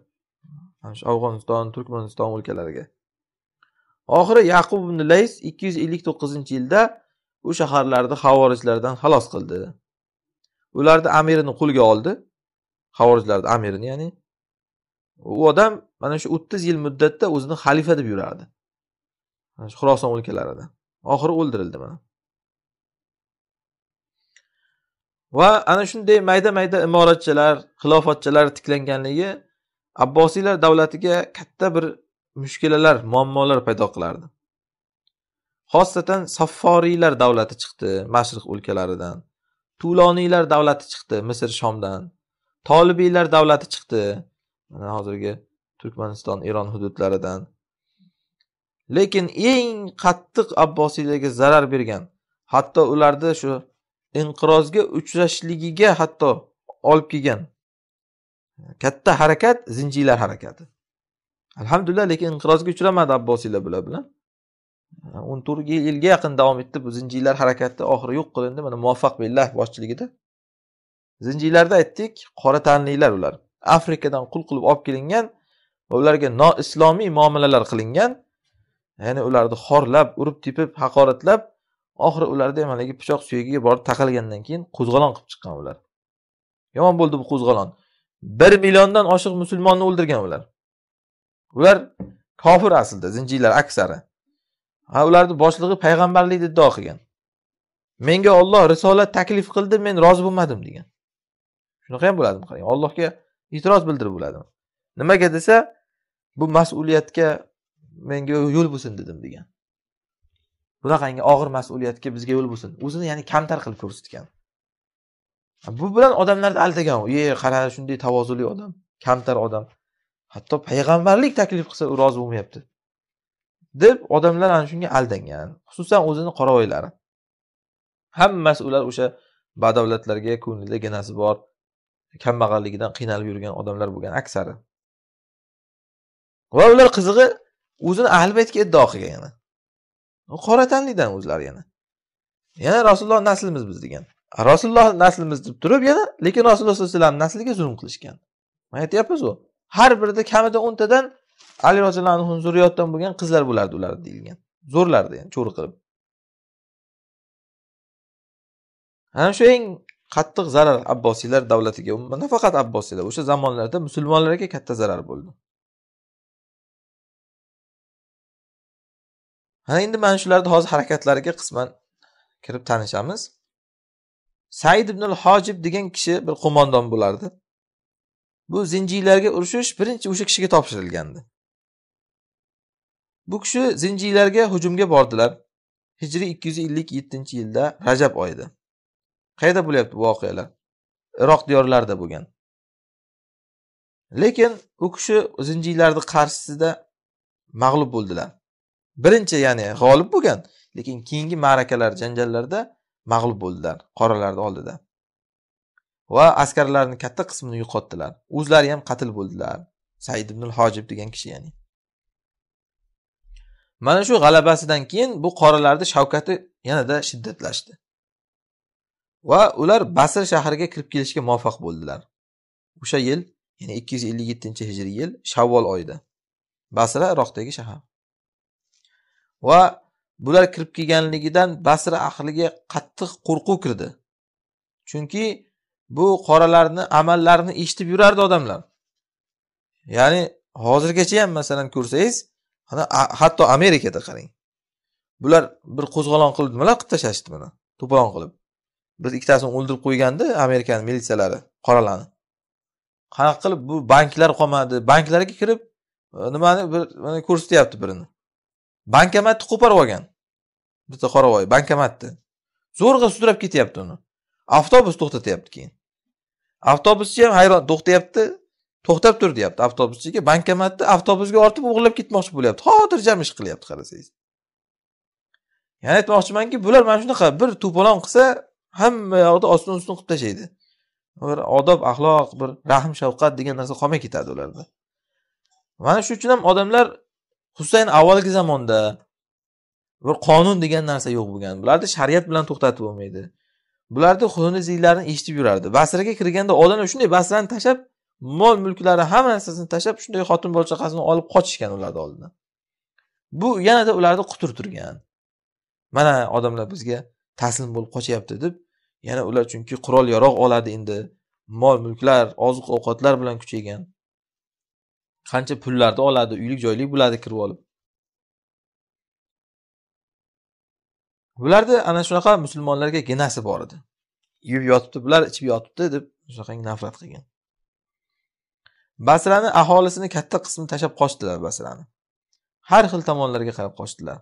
shu afg'oniston turkmaniston o'lkalariga. Oxiri yaqub ibn lays ikki yuz ellik to'qqizinchi yilda u shaharlarni havorijlardan xalos qildi. Ularni amirini qo'lga oldi. Havorijlarni amirini ya'ni u odam mana shu o'ttiz yil muddatda o'zini xalifa deb yurardi. Xuroson o'lkalarida oxiri o'ldirildi mana. Va ana shunday mayda mayda imoratchalar xilofatchalar tiklanganligi abbosiylar davlatiga katta bir mushkulalar muammolar paydo qilardi. Xosatan safforiylar davlati chiqdi mashriq o'lkalaridan. Tuloniylar davlati chiqdi misr shomdan. Tolibiylar davlati chiqdi mana hozirgi turkmaniston eron hududlaridan. Lekin eng qattiq abbosiylarga zarar bergan hatto ularni shu inqirozga uchrashligiga hatto olib kelgan. Katta harakat zinjiylar harakati. Alhamdulillah lekin inqirozga uchramadi abbosiylar bular bilan. O'n to'rt yilga yaqin davom etdi. Bu zinjiylar harakati oxiri yo'q qilindi. Mana muvaffaq billah boshchiligida. Zinjiylarda aytdik qora tanlilar ular. Afrikadan qul qilib olib kelingan va ularga noislomiy muomalalar qilingan. Ya'ni ularni xorlab urib tepib haqoratlab oxiri ularda ham haligi pichoq suyagiga borib taqalgandan keyin qo'zg'olon qilib chiqqan ular. Yomon bo'ldi bu qo'zg'olon. Bir milliondan oshiq musulmonni o'ldirgan ular. Ular kofir aslida zinjiylar aksari. Ha ularni boshlig'i payg'ambarlikni iddao qilgan. Menga olloh risolat taklif qildi men rozi bo'lmadim degan. Shunaqa ham bo'ladimi qarang? Allohga e'tiroz bildirib bo'ladimi? Nimaga desa bu mas'uliyatga menga yo'l bo'lsin dedim degan. Bunaqangi og'ir mas'uliyatga bizga yo'l bo'lsin. O'zini ya'ni kamtar qilib ko'rsatgan. Bu bilan odamlarni aldagan. Ye qara shunday tavozuli odam kamtar odam. Hatto payg'ambarlik taklif qilsa u rozi bo'lmayapti. Deb odamlar ana shunga aldangan xususan o'zini qoravoylari hammasi ular o'sha badavlatlarga ko'nglida ginasi bor kambag'alligidan qiynalib yurgan odamlar bo'lgan aksari. Va ular qizig'i o'zini ahli baytga iddao qilgan yana. Qora tanlidan o'zlari yana. Yana rasululloh naslimiz biz degan. Rasululloh naslimiz deb turib yana lekin rasululloh sallallohu alayhi vasallam nasliga zulm qilishgan. Man aytyapmiz u har birida kamida o'ntadan ali roziyallohu anhu zurriyotdan bo'lgan qizlar bo'lardi ular deyilgan. Zo'rlardi yani cho'ri qilib. Ana shu eng qattiq zarar abbosiylar davlatiga nafaqat abbosiylar o'sha zamonlarda musulmonlarga katta zarar bo'ldi. Ana endi mana shularni hozir harakatlariga qisman kirib tanishamiz. Said ibn hojib degan kishi bir qo'mondon bo'lardi. Bu zinjiylarga urushish birinchi o'sha kishiga topshirilgandi. Bu kishi zinjiylarga hujumga bordilar. Hijriy ikki yuz ellik yettinchi yilda rajab oyida. Qayerda bo'lyapti bu voqealar? Iroq diyorlarida bo'lgan. Lekin u kishi zinjiylarni qarshisida mag'lub bo'ldilar. Birinchi ya'ni g'olib bo'lgan lekin keyingi ma'rakalar janjallarda mag'lub bo'ldilar qoralarni oldida. Va askarlarni katta qismini yo'qotdilar. O'zlari ham qatl bo'ldilar said ibn hojib degan kishi ya'ni. Mana shu g'alabasidan keyin bu qoralarni shavkati yanada shiddatlashdi. Va ular basr shahriga kirib kelishga muvaffaq bo'ldilar. O'sha yil ya'ni ikki yuz ellik yettinchi hijriy yil shavvol oyida. Basra iroqdagi shahar. Va bular kirib kelganligidan basra ahliga qattiq qo'rquv kirdi. Chunki bu qoralarni amallarini eshitib yurardi odamlar. Ya'ni hozirgacha ham masalan ko'rsangiz hatto amerikada qarang. Bular bir qo'zg'olon qilib nimalar qilib tashlashdi buni to'polon qilib. Bir ikkitasini o'ldirib qo'ygandi amerikani militsiyalari qoralarni. Qanaqa qilib bu banklar qolmadi banklarga kirib e, nimani bir ko'rsatyapti birini. Bankomatni qo'parib olgan. Bitta qoravoy bankomatni. Zo'rg'a sudrab ketyapti uni. Avtobus to'xtatyapti keyin. Avtobuschi ham hayron to'xtayapti to'xtab tur deyapti avtobuschiga. Bankomatni avtobusga ortib o'g'irlab ketmoqchi bo'lyapti. Xotirjam ish qilyapti qarasangiz. Ya'ni aytmoqchimanki bular mana shunaqa bir to'polon qilsa hamma yoqda ostin ustun qilib tashlaydi. Bir odob axloq bir rahm shafqat degan narsa qolmay ketadi ularda. Mana shuning uchun ham odamlar husayn avvalgi zamonda bir qonun degan narsa yo'q bo'lgan. Bularni shariat bilan to'xtatib bo'lmaydi. Bularni xunuziylarni eshitib yurardi. Basraga kirganda odamlar shunday basrani tashlab mol mulklari hamma narsasini tashlab shunday xotin bola chaqasini olib qochishgan ularni oldidan bu yanada ularni quturtirgan mana odamlar bizga taslim bo'lib qochyapti deb yana ular chunki qurol yarog' oladi endi. Mol mulklar oziq ovqatlar bilan kuchaygan. Qancha pullarni oladi uylik joylik bo'ladi kirib olib. Bularni ana shunaqa musulmonlarga ginasi bor edi. Yeb yotibdi bular ichib yotibdi deb shunaqangi nafrat qilgan. Basrani aholisini katta qismi tashlab qochdilar basrani. Har xil tomonlarga qarab qochdilar.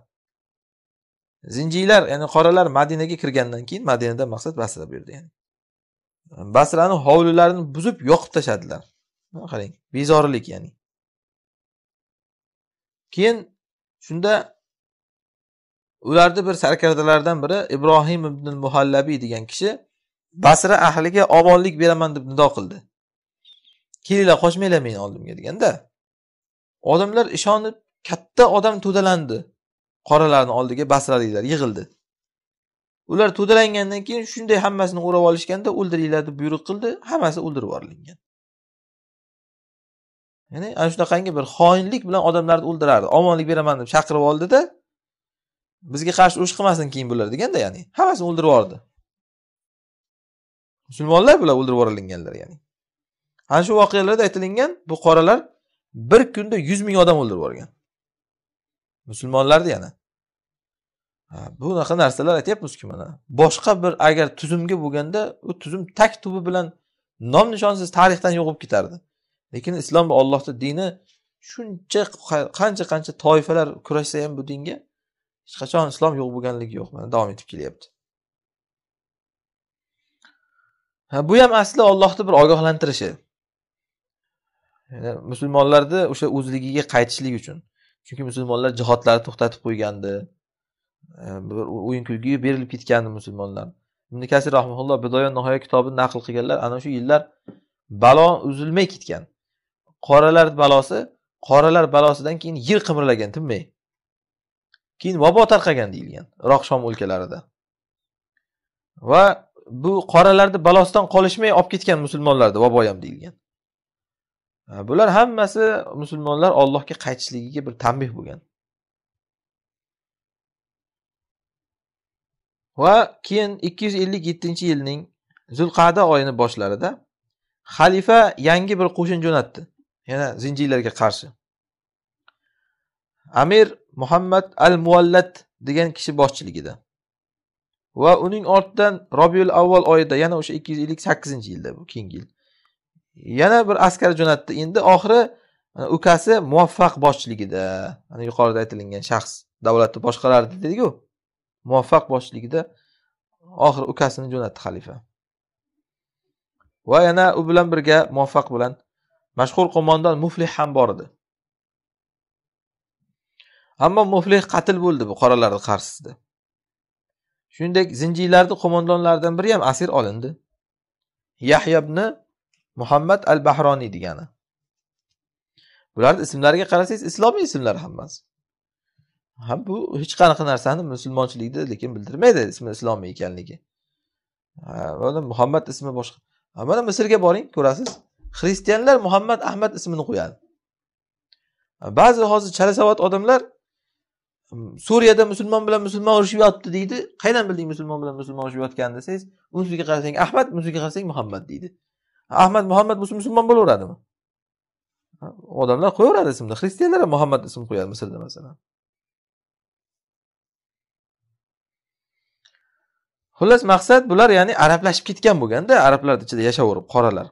Zinjiylar ya'ni qoralar madinaga kirgandan keyin madinadan maqsad basra bu yerda ya'ni. Basrani hovlilarini buzib yoqib tashladilar. Qarang bezorilik ya'ni. Keyin shunda ularni bir sarkardalardan biri ibrohim ibn muhallabiy degan kishi basra ahliga omonlik beraman deb nido qildi. Kelinglar qochmanglar meni oldimga deganda odamlar ishonib katta odam to'dalandi. Qoralarni oldiga basraliklar yig'ildi. Ular to'dalangandan keyin shunday hammasini o'rab olishganda o'ldiringlar deb buyruq qildi. Hammasi o'ldirib yuborilgan. Ya'ni ana shunaqangi bir xoinlik bilan odamlarni o'ldirardi. Omonlik beraman deb chaqirib oldida bizga qarshi urush qilmasin keyin bular deganda ya'ni hammasini o'ldirib yubordi. Musulmonlar bular o'ldirib yuborilganlar ya'ni. Ana shu voqealarda aytilingan bu qoralar bir kunda yuz ming odam o'ldirib yuborgan. Musulmonlarni yana. Bunaqa narsalar aytyapmizku mana. Boshqa bir agar tuzumga bo'lganda u tuzum tak tubi bilan nom nishonsiz tarixdan yo'q bo'lib ketardi. Lekin islom va ollohni dini shuncha qancha qancha toifalar kurashsa ham bu dinga hech qachon islom yo'q bo'lganligi yo'q mana davom etib kelyapti. Ha bu ham asli ollohni bir ogohlantirishi. Musulmonlarni o'sha o'zligiga qaytishlik uchun. Chunki musulmonlar jihodlarni to'xtatib qo'ygandi. E, bir o'yin kulgiga berilib ketgandi musulmonlar. Ibn kasir rahmaulloh bidoya nihoya kitobini naql qilganlar ana shu yillar balo uzilmay ketgan. Qoralar balosi qoralar balosidan keyin yer qimirlagan tinmay. Keyin vabo tarqagan deyilgan iroq shom o'lkalarida. Va bu qoralarni balosidan qolishmay olib ketgan musulmonlarni vabo ham deyilgan. Bular hammasi musulmonlar ollohga qaytishligiga bir tanbeh bo'lgan. Va keyin ikki yuz ellik yettinchi yilning zulqada oyini boshlarida xalifa yangi bir qo'shin jo'natdi. Yana zinjiylarga qarshi. Amir muhammad al muallat degan kishi boshchiligida. Va uning ortidan robiul avval oyida yana o'sha ikki yuz ellik sakkizinchi yilda bu keyingi yil. Yana bir askar jo'natdi. Endi oxiri ukasi muvaffaq boshchiligida ana yuqorida aytilingan shaxs davlatni boshqarardi dediku. Muvaffaq boshchiligida oxiri ukasini jo'natdi xalifa. Va yana u bilan birga muvaffaq bilan mashhur qo'mondon muflih ham bor edi. Ammo muflih qatl bo'ldi bu qoralarni qarshisida. Shuningdek zinjiylarni qo'mondonlaridan biri ham asir olindi. Yahya ibn muhammad al bahroniy degani. Bularni ismlariga qarasangiz islomiy ismlar hammasi. Ha bu hech qanaqa narsani musulmonchilikni lekin bildirmaydi ismi islomiy ekanligi. Muhammad ismi boshqa. Mana misrga boring ko'rasiz. Xristianlar muhammad ahmad ismini qo'yadi. Ba'zi hozir chalasavod odamlar um, suriyada musulmon bilan musulmon urushib yotibdi deydi. Qayerdan bilding musulmon bilan musulmon urushib yotganini desangiz unisiga qarasang ahmad bunisiga qarasang muhammad deydi. Ahmad muhammad bo'lsa musulmon bo'laveradimi? Odamlar qo'yaveradi ismni xristianlar ham muhammad ism qo'yadi misrda masalan. Xullas maqsad bular ya'ni arablashib ketgan bo'lganda arablar ichida yashayverib qoralar.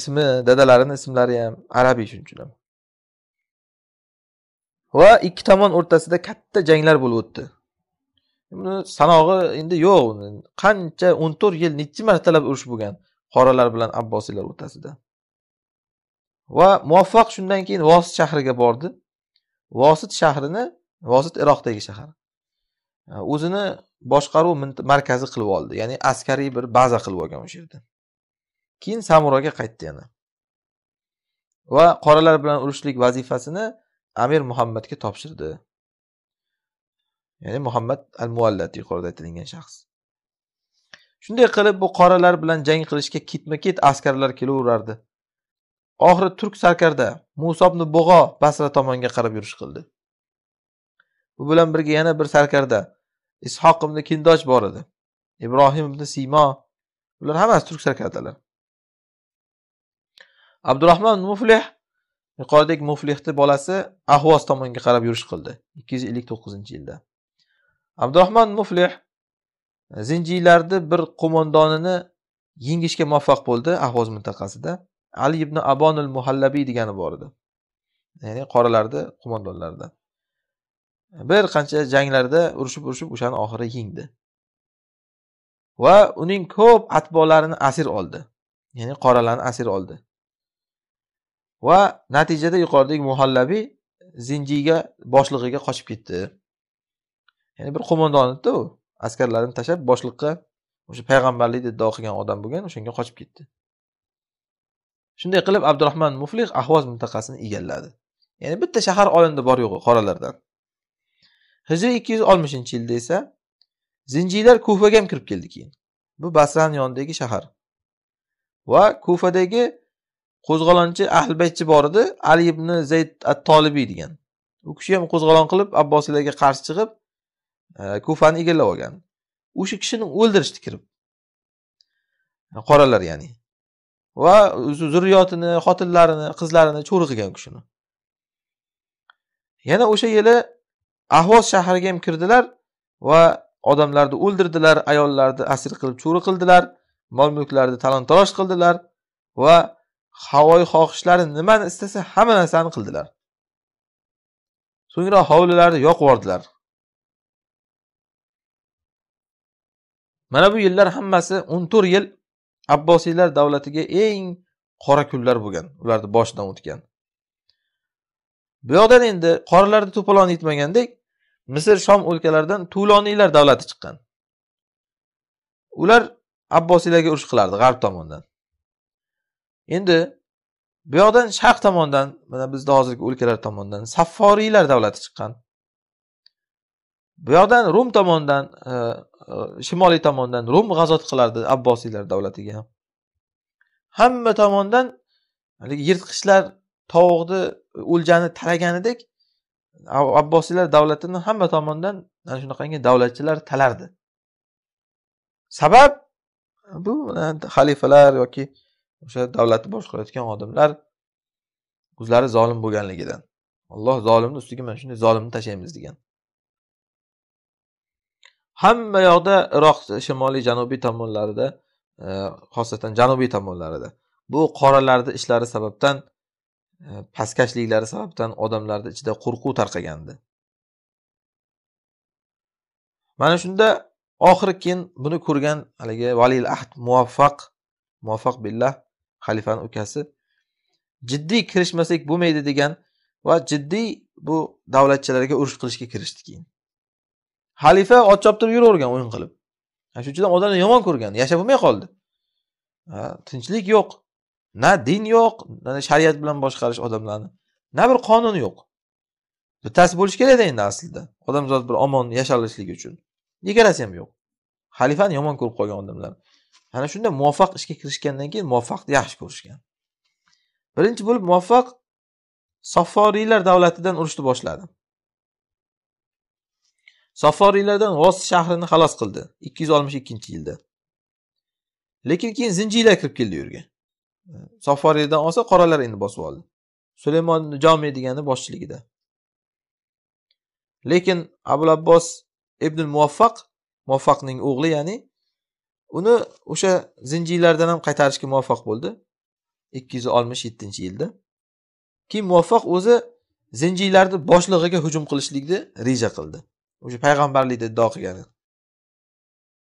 Ismi dadalarini ismlari ham arabiy shuning uchun ham va ikki tomon o'rtasida katta janglar bo'lib o'tdi. Buni sanog'i endi yo'q. Qancha o'n to'rt yil nechi martalab urush bo'lgan qoralar bilan abbosiylar o'rtasida. Va muvaffaq shundan keyin vosit shahriga bordi. Vosit shahrini vosit iroqdagi shahar. O'zini boshqaruv markazi qilib oldi. Ya'ni askariy bir baza qilib olgan o'sha yerda. Keyin samuraga qaytdi yana. Va qoralar bilan urushlik vazifasini amir muhammadga topshirdi. Ya'ni muhammad al muallat yuqorida aytilgan shaxs. Shunday qilib bu qoralar bilan jang qilishga ketma ket askarlar kelaverardi. Oxiri turk sarkarda musobni bo'g'o bug'o basra tomonga qarab yurish qildi. Bu bilan birga yana bir sarkarda ishoq ibn kindoch bor edi. Ibrohim ibn simo bular hammasi turk sarkardalar abdurahmon muflih yuqoridagi muflihni bolasi ahvoz tomonga qarab yurish qildi. Ikki yuz ellik to'qqizinchi yilda. Abdurahmon muflih zinjiylarni bir qo'mondonini yengishga muvaffaq bo'ldi ahvoz mintaqasida. Ali ibn abonul muhallabiy degani bor edi. Ya'ni qoralarni qo'mondonlaridan bir qancha janglarda urushib urushib o'shani oxiri yengdi. Va uning ko'p atbolarini asir oldi. Ya'ni qoralarni asir oldi. Va natijada yuqoridagi muhallabiy zinjiyga boshlig'iga qochib ketdi. Ya'ni bir qo'mondon edida u askarlarini tashlab boshliqqa o'sha payg'ambarlikni iddao qilgan odam bo'lgan o'shanga qochib ketdi. Shunday qilib abdurahmon muflih ahvoz mintaqasini egalladi. Ya'ni bitta shahar olindi bor yo'g'i qoralardan. Hijriy ikki yuz oltmishinchi yilda esa zinjiylar kufaga ham kirib keldi keyin. Bu basrani yonidagi shahar. Va kufadagi qo'zg'olonchi ahli baytchi bor edi. Ali ibn zayd at tolibiy degan. U kishi ham qo'zg'olon qilib abbosiylarga qarshi chiqib e, kufani egallab olgan. O'sha kishini o'ldirishdi kirib. E, qoralar ya'ni. Va zurriyotini xotinlarini qizlarini cho'ri qilgan u kishini. Yana o'sha yili ahvoz shahriga ham kirdilar va odamlarni o'ldirdilar ayollarni asir qilib cho'ri qildilar mol mulklarni talon taroj qildilar va havoyi xohishlari nimani istasa hamma narsani qildilar. So'ngra hovlilarni yoqib yubordilar. Mana bu yillar hammasi o'n to'rt yil abbosiylar davlatiga eng qora kunlar bo'lgan ularni boshidan o'tgan. Bu yoqdan endi qoralarni to'poloni yetmagandek misr shom o'lkalaridan tuloniylar davlati chiqqan. Ular abbosiylarga urush qilardi g'arb tomondan. Endi bu yoqdan sharq tomondan mana bizda hozirgi o'lkalar tomondan safforiylar davlati chiqqan. Bu yoqdan rum tomondan e, e, shimoliy tomondan rum g'azot qilardi abbosiylar davlatiga. Hamma tomondan haligi yirtqichlar tovuqni o'ljani talaganidek abbosiylar davlatini hamma tomondan ana shunaqangi davlatchilar talardi. Sabab bu xalifalar yoki o'sha davlatni boshqarayotgan odamlar o'zlari zolim bo'lganligidan. Alloh zolimni ustiga mana shunday zolimni tashlaymiz degan. Hamma yoqda iroq shimoliy janubiy tomonlarida e, xosatan janubiy tomonlarida. Bu qoralarni ishlari sababdan e, pastkashliklari sababdan odamlarni ichida qo'rquv tarqagandi. Mana shunda oxiri keyin buni ko'rgan haligi valil ahd muvaffaq muvaffaq billah xalifani ukasi jiddiy kirishmasak bo'lmaydi degan va jiddiy bu davlatchilarga urush qilishga kirishdi keyin. Xalifa ot choptirib yuravergan o'yin qilib. Shuning uchun odamlar yomon ko'rgan yashab bo'lmay qoldi. Tinchlik yo'q na din yo'q na shariat bilan boshqarish odamlarni na bir qonun yo'q. Bittasi bo'lishi kerakda endi aslida. Odamzod bir omon yashalishligi uchun. Ikkalasi ham yo'q. Xalifani yomon ko'rib qolgan odamlar. Ana shunda muvaffaq ishga kirishgandan keyin muvaffaqni yaxshi ko'rishgan. Birinchi bo'lib muvaffaq soforiylar davlatidan urushni boshladi. Soforiylardan g'oz shahrini xalos qildi ikki yuz oltmish ikkinchi yilda. Lekin keyin zinjiylar kirib keldi u yerga safforiydan olsa qoralar endi bosib oldi. Sulaymon jomiy degani boshchiligida. Lekin abul abbos ibn muvaffaq muvaffaqning o'g'li ya'ni uni o'sha zinjiylardan ham qaytarishga muvaffaq bo'ldi. Ikki yuz oltmish yettinchi yilda. Keyin muvaffaq o'zi zinjiylarni boshlig'iga hujum qilishlikni reja qildi. O'sha payg'ambarlikda iddao qilgani.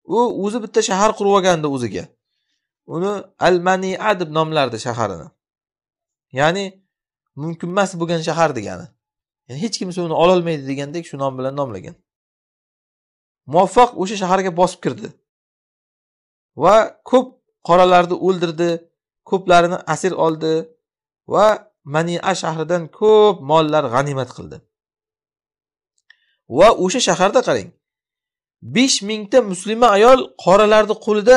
U o'zi bitta shahar qurib olgandi o'ziga. Uni al mania deb nomlardi shaharini. Ya'ni mumkin emas bo'lgan shahar degani. Yani hech kimsa uni ololmaydi degandek shu nom bilan nomlagan. Muvaffaq o'sha shaharga bosib kirdi. Va ko'p qoralarni o'ldirdi ko'plarini asir oldi va mania shahridan ko'p mollar g'animat qildi. Va o'sha shaharda qarang besh mingta musulmon ayol qoralarni qo'lida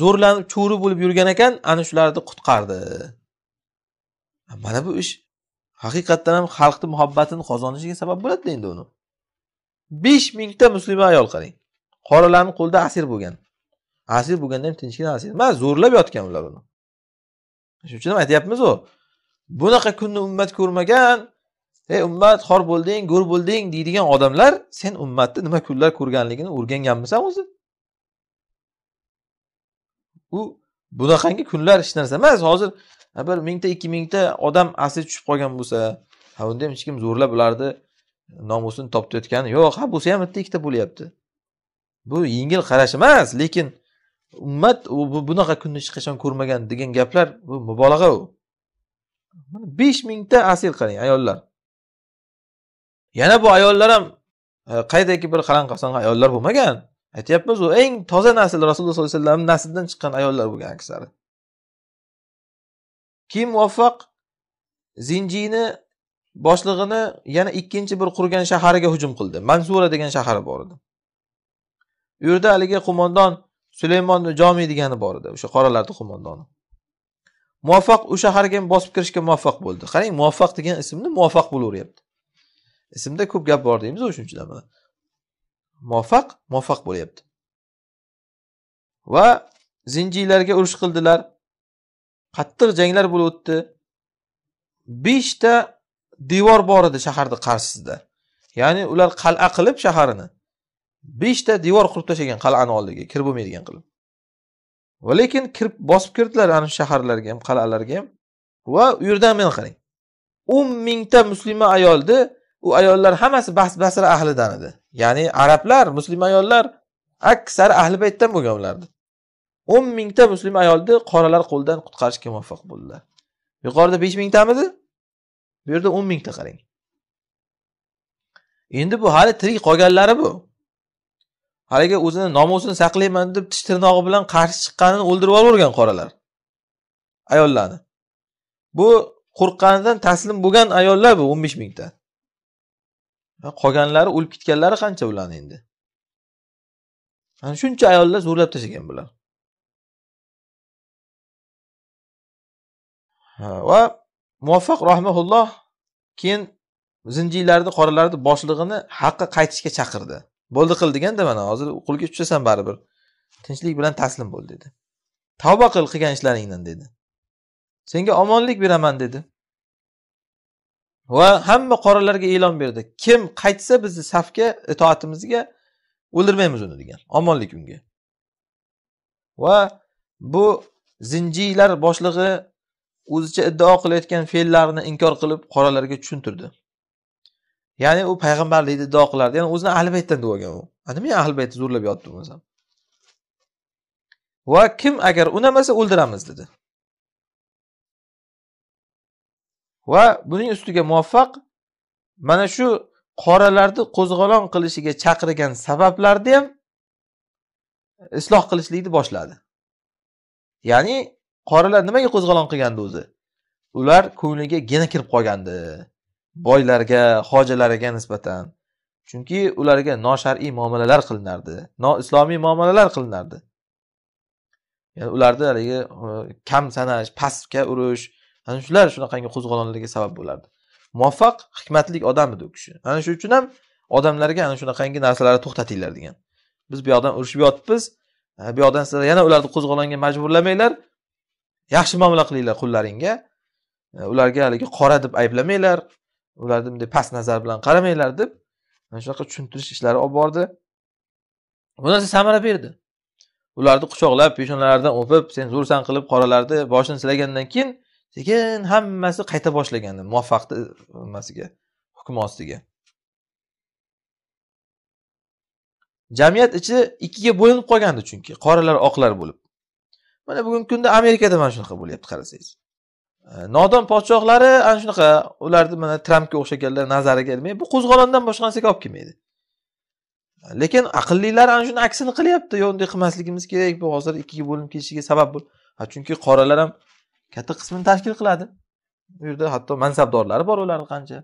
zo'rlanib cho'ri bo'lib yurgan ekan ana shularni qutqardi. Mana bu ish haqiqatdan ham xalqni muhabbatini qozonishiga sabab bo'ladida endi uni. Besh mingta musulmon ayol qarang qoralarni qo'lida asir bo'lgan. Asir bo'lganda ham tinchgina asir emas zo'rlab yotgan ular uni shuning uchun ham aytyapmiz bunaqa kunni ummat ko'rmagan ey ummat xor bo'lding go'r bo'lding deydigan odamlar sen ummatni nima kunlar ko'rganligini o'rganganmisan o'zi u bunaqangi kunlar hech narsa emas hozir bir mingta ikki mingta odam asir tushib qolgan bo'lsa ha unda ham hech kim zo'rlab ularni nomusini toptayotgani yo'q. Ha bo'lsa ham bitta ikkita bo'lyapti. Bu yengil qarash emas lekin ummat bunaqa kunni hech qachon ko'rmagan degan gaplar bu mubolag'a u. Besh mingta asir qarang ayollar. Yana bu ayollar ham e, qaydaki bir qalang qasong ayollar bo'lmagan. Aytyapmiz u eng toza nasl rasululloh sollallohu alayhi vasallam naslidan chiqqan ayollar bo'lgan aksari keyin muvaffaq? Zinjiyni boshlig'ini yana ikkinchi bir qurgan shahariga hujum qildi. Mansura degan shahar bor edi. U yerda haligi qo'mondon sulaymonni jomiy degani bor edi o'sha qoralarni qo'mondoni muvaffaq o'sha shaharga ham bosib kirishga muvaffaq bo'ldi. Qarang muvaffaq degan ismni muvaffaq bo'laveryapti. Ismda ko'p gap bor deymiz o'shuning uchun ham muvaffaq muvaffaq bo'lyapti. Va zinjiylarga urush qildilar. Qattiq janglar bo'lib o'tdi. Beshta devor bor edi shaharni qarshisida. Ya'ni ular qal'a qilib shaharini beshta devor qurib tashlagan qal'ani oldiga kirib bo'lmaydigan qilib. Va lekin kirib bosib kirdilar ana shu shaharlarga ham qal'alarga ham. Va u yerdan men qarang o'n mingta musulmon ayolni u ayollar hammasi bas basra ahlidan edi. Ya'ni arablar musulmon ayollar aksari ahli baytdan bo'lgan ularni o'n mingta musulmon ayolni qoralar qo'lidan qutqarishga muvaffaq bo'ldilar. Yuqorida besh mingtamidi bu yerda o'n mingta qarang. Endi bu hali tirik qolganlari bu. Haligi o'zini nomusini saqlayman deb tish tirnog'i bilan qarshi chiqqanini o'ldirib yuborgan qoralar. Ayollarni. Bu qo'rqqanidan taslim bo'lgan ayollar bu o'n besh mingta. Qolganlari o'lib ketganlari qancha ularni endi? Ana shuncha ayollar zo'rlab tashlagan bular. Va muvaffaq rahmaulloh keyin zinjiylarni qoralarni boshlig'ini haqqa qaytishga chaqirdi. Bo'ldi qil deganda mana hozir qulga tushasan baribir. Tinchlik bilan taslim bo'l dedi. Tavba qil qilgan ishlaringdan dedi. Senga omonlik beraman dedi. Va hamma qoralarga e'lon berdi. Kim qaytsa bizni safga itoatimizga o'ldirmaymiz uni degan. Omonlik unga. Va bu zinjiylar boshlig'i o'zicha iddao qilayotgan fe'llarini inkor qilib qoralarga tushuntirdi. Ya'ni u payg'ambarlikni iddao qilardi. Ya'ni o'zini ahli baytdan deb olgan u. Nimaga ahli baytni zo'rlab yotdi bo'lmasam va kim agar unamasa o'ldiramiz dedi. Va buning ustiga muvaffaq mana shu qoralarni qo'zg'olon qilishiga chaqirgan sabablarni ham isloh qilishlikni boshladi. Ya'ni qoralar nimaga qo'zg'olon qilgandi o'zi? Ular ko'ngliga gina kirib qolgandi. Boylarga hojilarga nisbatan. Chunki ularga noshar'iy muomalalar qilinardi noislomiy muomalalar qilinardi. Ya'ni ularni haligi e, kam sanash pastga urish ana shular shunaqangi qo'zg'olonlarga sabab bo'lardi. Muvaffaq hikmatli odam edi u kishi. Ana shu uchun ham odamlarga ana shunaqangi narsalarni to'xtatinglar degan. Biz bu yoqdan urushib yotibmiz. E, bu yoqdan sizlar yana ularni qo'zg'olonga majburlamanglar. Yaxshi muomala qilinglar qullaringga. E, ularga haligi qora deb ayblamanglar. Ularni bunday past nazar bilan qaramanglar deb mana shunaqa tushuntirish ishlari olib bordi. Bu narsa samara berdi. Ularni quchoqlab peshonalaridan o'pib sen zo'rsan qilib qoralarni boshini silagandan keyin sekin hammasi qayta boshlagan muvaffaqni nimasiga hukmi ostiga. Jamiyat ichi ikkiga bo'linib qolgandi chunki qoralar oqlar bo'lib. Mana bugungi kunda amerikada mana shunaqa bo'lyapti qarasangiz. Э, nodon podshohlari ana shunaqa ularni mana trampga o'xshaganlar nazariga ilmay bu qo'zg'olondan boshqa narsaga olib kelmaydi. Lekin aqllilar ana shuni aksini qilyapti. Yo'q unday qilmasligimiz kerak bu hozir ikkiga bo'linib ketishiga sabab bo'l chunki qoralar ham katta qismini tashkil qiladi. U yerda hatto mansabdorlari bor ularni qancha.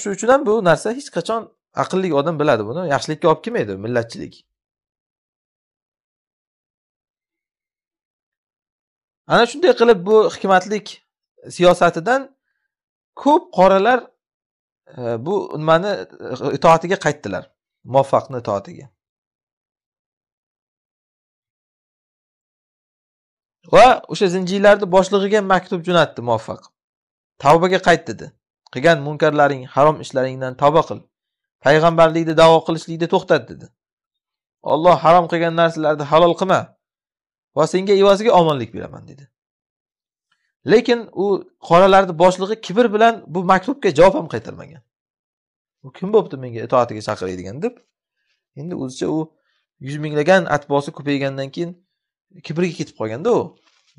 Shuning uchun ham bu narsa hech qachon aqlli odam biladi buni. Yaxshilikka olib kelmaydi millatchilik. Ana shunday qilib bu hikmatlik siyosatidan ko'p qoralar e, bu nimani e, itoatiga qaytdilar. Muvaffaqni itoatiga. Va o'sha zinjiylarni boshlig'iga maktub jo'natdi muvaffaq. Tavbaga qayt dedi qilgan munkarlaring harom ishlaringdan tavba qil. Payg'ambarlikni davo qilishlikni to'xtat dedi. Olloh harom qilgan narsalarni halol qilma. Va senga evaziga omonlik beraman dedi. Lekin u qoralarni boshlig'i kibr bilan bu maktubga javob ham qaytarmagan. U kim bo'libdi menga itoatiga chaqiradigan deb endi o'zicha u yuz minglagan atbosi ko'paygandan keyin kibrga ketib qolganda u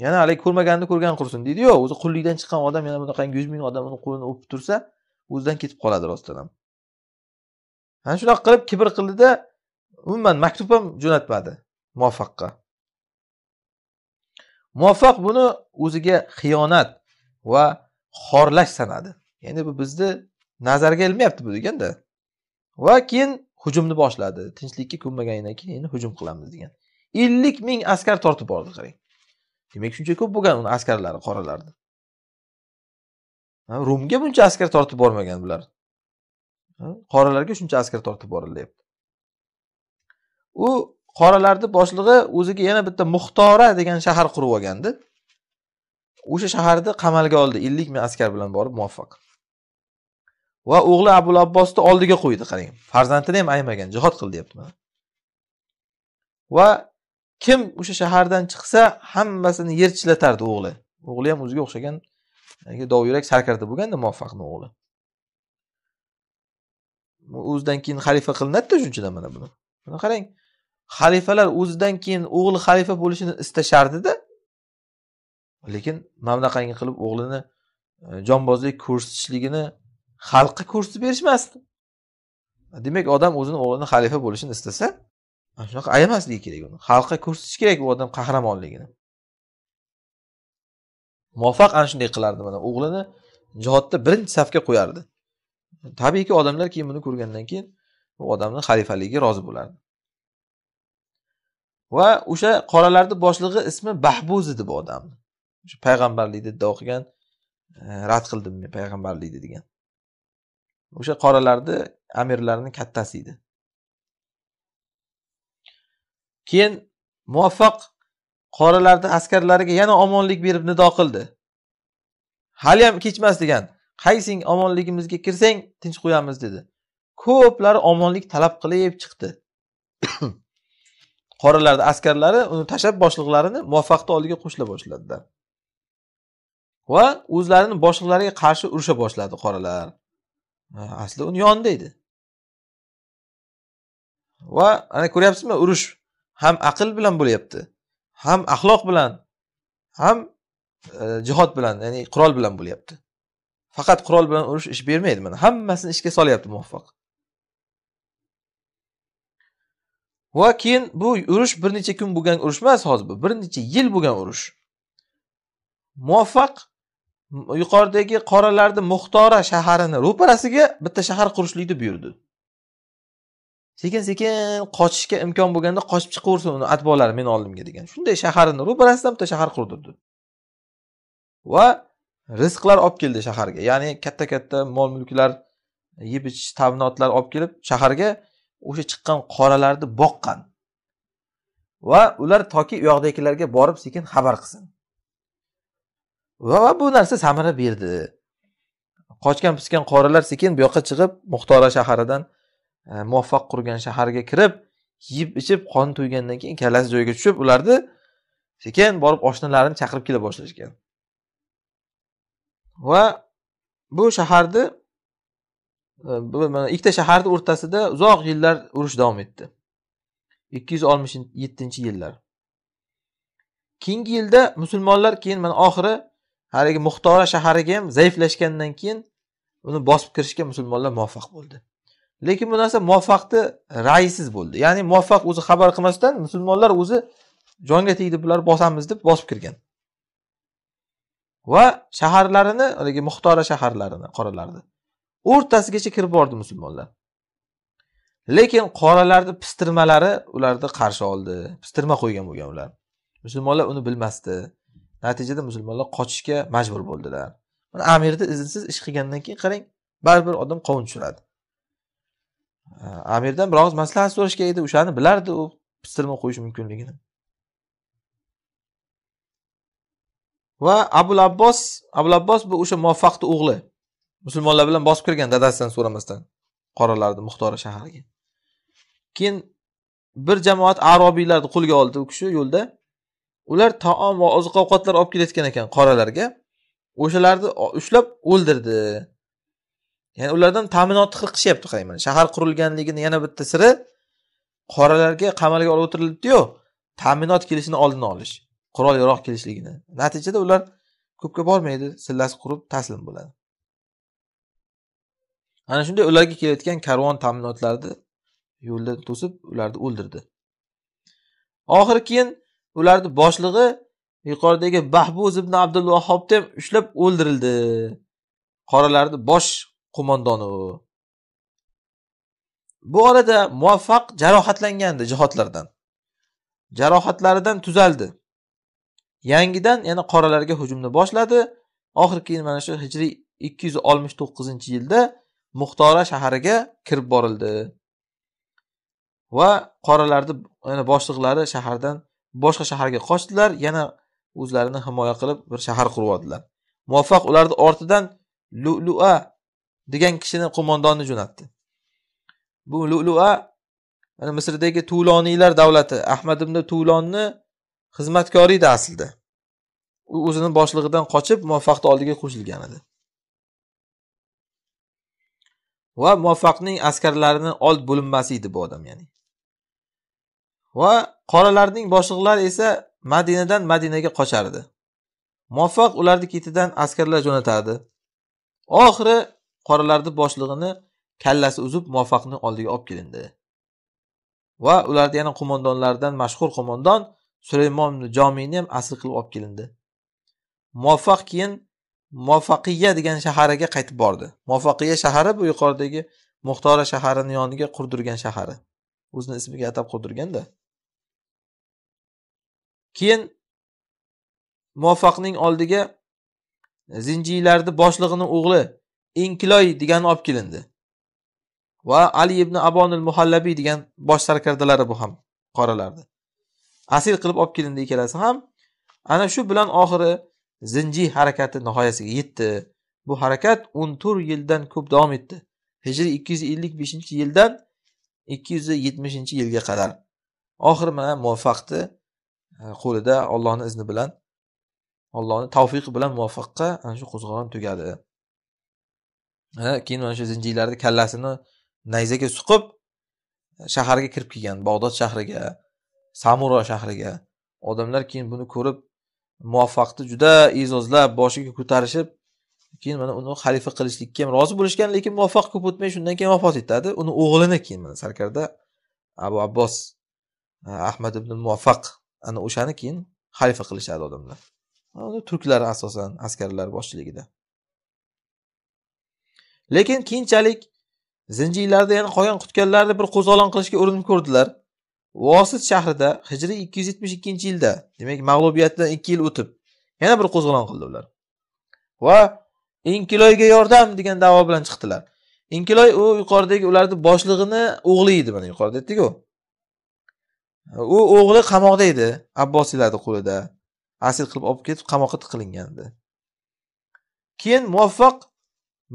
yana haligi ko'rmaganni ko'rgan qursin deydiyu o'zi qullikdan chiqqan odam yana bunaqangi yuz ming odam uni qo'lini o'pib tursa o'zidan ketib qoladi rostdan ham. Ana shunaqa qilib kibr qildida umuman maktub ham jo'natmadi muvaffaqqa. Muvaffaq buni o'ziga xiyonat va xorlash sanadi. Ya'ni bu bizni nazarga ilmayapti bu deganda. Va keyin hujumni boshladi. Tinchlikka ko'nmagandan keyin endi hujum qilamiz degan. Ellik ming askar tortib bordi qarang. Demak shuncha ko'p bo'lgan uni askarlari qoralarni. Rumga buncha askar tortib bormagan bular. Qoralarga shuncha askar tortib borilyapti. U qoralarni boshlig'i o'ziga yana bitta muxtora degan shahar qurib olgandi. O'sha shaharni qamalga oldi. Ellik ming askar bilan borib muvaffaq. Va o'g'li abul abbosni oldiga qo'ydi qarang. Farzandini ham aymagan jihod qil deyapti mana va kim o'sha shahardan chiqsa hammasini yer o'g'li. O'g'li ham o'ziga o'xshagan dovyurak sarkarda bo'lganda muvaffaqni o'g'li. O'zidan keyin xalifa qilinadida shunchadan mana buni. Buni qarang. Xalifalar o'zidan keyin o'g'li xalifa bo'lishini istashardida lekin mana bunaqangi qilib o'g'lini e, jonbozlik ko'rsatishligini xalqqa ko'rsatib berishmasdi. Demak odam o'zini o'g'lini xalifa bo'lishini istasa mana shunaqa ayamasligi kerak uni. Xalqqa ko'rsatish kerak u odam qahramonligini. Muvaffaq ana shunday qilardi mana o'g'lini jihodda birinchi safga qo'yardi. Tabiiyki odamlar keyin buni ko'rgandan keyin u odamni xalifaligiga rozi bo'lardi. Va o'sha qoralarni boshlig'i ismi bahbuz edi bu odamni o'sha payg'ambarlikni iddao qilgan e, rad qildim men payg'ambarlikni degan. O'sha qoralarni amirlarini kattasi edi. Keyin muvaffaq qoralarni askarlariga yana omonlik berib nido qildi. Haliyam kechmas degan qaysing omonligimizga kirsang tinch qo'yamiz dedi. Ko'plari omonlik talab qilib chiqdi. Qoralarni askarlari uni tashlab boshliqlarini muvaffaqni oldiga qo'shila boshladilar. Va o'zlarini boshliqlariga qarshi urusha boshladi qoralar asli uni yonida edi. Va ana ko'ryapsizmi urush ham aql bilan bo'lyapti ham axloq bilan ham e, jihod bilan ya'ni qurol bilan bo'lyapti. Faqat qurol bilan urush ish bermaydi mana hammasini ishga solyapti muvaffaq. Va keyin bu urush bir necha kun bo'lgan urush emas hozir bu. Bir necha yil bo'lgan urush. Muvaffaq yuqoridagi qoralarni muxtora shaharini ro'parasiga bitta shahar qurishlikni buyurdi. Sekin sekin qochishga imkon bo'lganda qochib chiqaversin uni atbolari meni oldimga degan. Shunday shaharini ro'parasidan bitta shahar qurdirdi. Va rizqlar olib keldi shaharga. Ya'ni katta katta mol mulklar yeb ichish ta'minotlar olib kelib shaharga o'sha chiqqan qoralarni boqqan. Va ular toki u yoqdagilarga borib sekin xabar qilsin. Va bu narsa samara berdi. Qochgan pisgan qoralar sekin bu yoqqa chiqib muxtora shaharidan e, muvaffaq qurgan shaharga kirib yeb ichib qon to'ygandan keyin kallasi joyiga tushib ularni sekin borib oshnalarini chaqirib kela boshlashgan. Va bu shaharni mana ikkita shaharni o'rtasida uzoq yillar urush davom etdi. Ikki yuz oltmish yettinchi yillar. Keyingi yilda musulmonlar keyin mana oxiri haligi muxtora shahariga ham zaiflashgandan keyin uni bosib kirishga musulmonlar muvaffaq bo'ldi. Lekin bu narsa muvaffaqni ra'yisiz bo'ldi. Ya'ni muvaffaq o'zi xabar qilmasdan musulmonlar o'zi jonga tegdi bular bosamiz deb bosib kirgan. Va shaharlarini haligi muxtora shaharlarini qoralarni o'rtasigacha kirib bordi musulmonlar. Lekin qoralarni pistirmalari ularni qarshi oldi. Pistirma qo'ygan bo'lgan ular. Musulmonlar uni bilmasdi. Natijada musulmonlar qochishga majbur bo'ldilar. Mana amirni izinsiz ish qilgandan keyin qarang baribir odam qovun tushiradi. Amirdan bir og'iz maslahat kerak edi o'shani bilardi u pistirma qo'yish mumkinligini. Va abul abbos abul abbos bu o'sha muvaffaqni o'g'li. Musulmonlar bilan bosib kirgan dadasidan so'ramasdan qoralarni muxtora shahariga keyin bir jamoat arobiylarni qo'lga oldi u kishi yo'lda. Ular taom va oziq ovqatlar olib kelayotgan ekan qoralarga. O'shalarni ushlab o'ldirdi. Ya'ni ulardan ta'minotni qilishyapti qarang mana shahar qurilganligini yana bitta siri qoralarga qamalga olib o'tirilibdiyu. Ta'minot kelishini oldini olish qurol yarog' kelishligini. Natijada ular ko'pga bormaydi sillasi qurib taslim bo'ladi. Ana shunday ularga kelayotgan karvon ta'minotlarni yo'lda to'sib ularni o'ldirdi. Oxiri keyin ularni boshlig'i yuqoridagi bahbuz ibn abdul vahobni ham ushlab o'ldirildi. Qoralarni bosh qo'mondoni. U bu orada muvaffaq jarohatlangandi jihodlardan. Jarohatlaridan tuzaldi. Yangidan yana qoralarga hujumni boshladi. Oxiri keyin mana shu hijriy ikki yuz oltmish to'qqizinchi yilda muxtora shahariga kirib borildi. Va qoralarni yana boshliqlari shahardan boshqa shaharga qochdilar. Yana o'zlarini himoya qilib bir shahar qurib oldilar muvaffaq ularni ortidan lulua degan kishini qo'mondonni jo'natdi. Bu lulua mana misrdagi tuloniylar davlati ahmad ibn tulonni xizmatkori edi aslida. U o'zini boshlig'idan qochib muvaffaqni oldiga qo'shilgan edi. Va muvaffaqning askarlarini old bo'linmasi edi bu odam ya'ni. Va qoralarning boshliqlari esa madinadan madinaga qochardi. Muvaffaq ularni ketidan askarlar jo'natardi. Oxiri qoralarni boshlig'ini kallasi uzib muvaffaqni oldiga olib kelindi. Va ularni yana qo'mondonlaridan mashhur qo'mondon sulaymon jomiyni ham asir qilib olib kelindi. Muvaffaq keyin muvaffaqiya degan shahariga qaytib bordi. Muvaffaqiya shahari bu yuqoridagi muxtora shaharini yoniga qurdirgan shahari. O'zini ismiga atab qurdirganda. Keyin muvaffaqning oldiga zinjiylarni boshlig'ini o'g'li inkiloy degani olib kelindi. Va ali ibn abonil muhallabiy degan bosh sarkardalari bu ham qoralarni. Asir qilib olib kelindi ikkalasi ham. Ana shu bilan oxiri zinji harakati nihoyasiga yetdi. Bu harakat o'n to'rt yildan ko'p davom etdi. Hijriy ikki yuz ellik beshinchi yildan ikki yuz yetmishinchi yilga qadar. Oxiri mana muvaffaqni e, qo'lida ollohni izni bilan ollohni tavfiqi bilan muvaffaqqa ana shu qo'zg'olon tugadi. E, keyin mana shu zinjiylarni kallasini nayzaga suqib shaharga kirib kelgan. Bog'dod shahriga samuro shahriga. Odamlar keyin buni ko'rib muvaffaqni juda e'zozlab boshiga ko'tarishib keyin mana uni xalifa qilishlikka ham rozi bo'lishgan lekin muvaffaq ko'p o'tmay shundan keyin vafot etadi. Uni o'g'lini keyin mana sarkarda abu abbos ahmad ibn muvaffaq ana o'shani keyin xalifa qilishadi odamlar. Turklar asosan askarlar boshchiligida. Lekin keyinchalik zinjiylarni yana qolgan qutganlarni bir qo'zg'olon qilishga urinib ko'rdilar. Vosit shahrida hijriy ikki yuz yetmish ikkinchi yilda demak mag'lubiyatdan ikki yil o'tib yana bir qo'zg'olon qildi ular. Va inkiloyga yordam degan davo bilan chiqdilar. Inkiloy u yuqoridagi ularni boshlig'ini o'g'li edi mana yuqorida aytdikku. U o'g'li qamoqda edi abbosiylarni qo'lida. Asir qilib olib ketib qamoqqa tiqilingandi. Keyin muvaffaq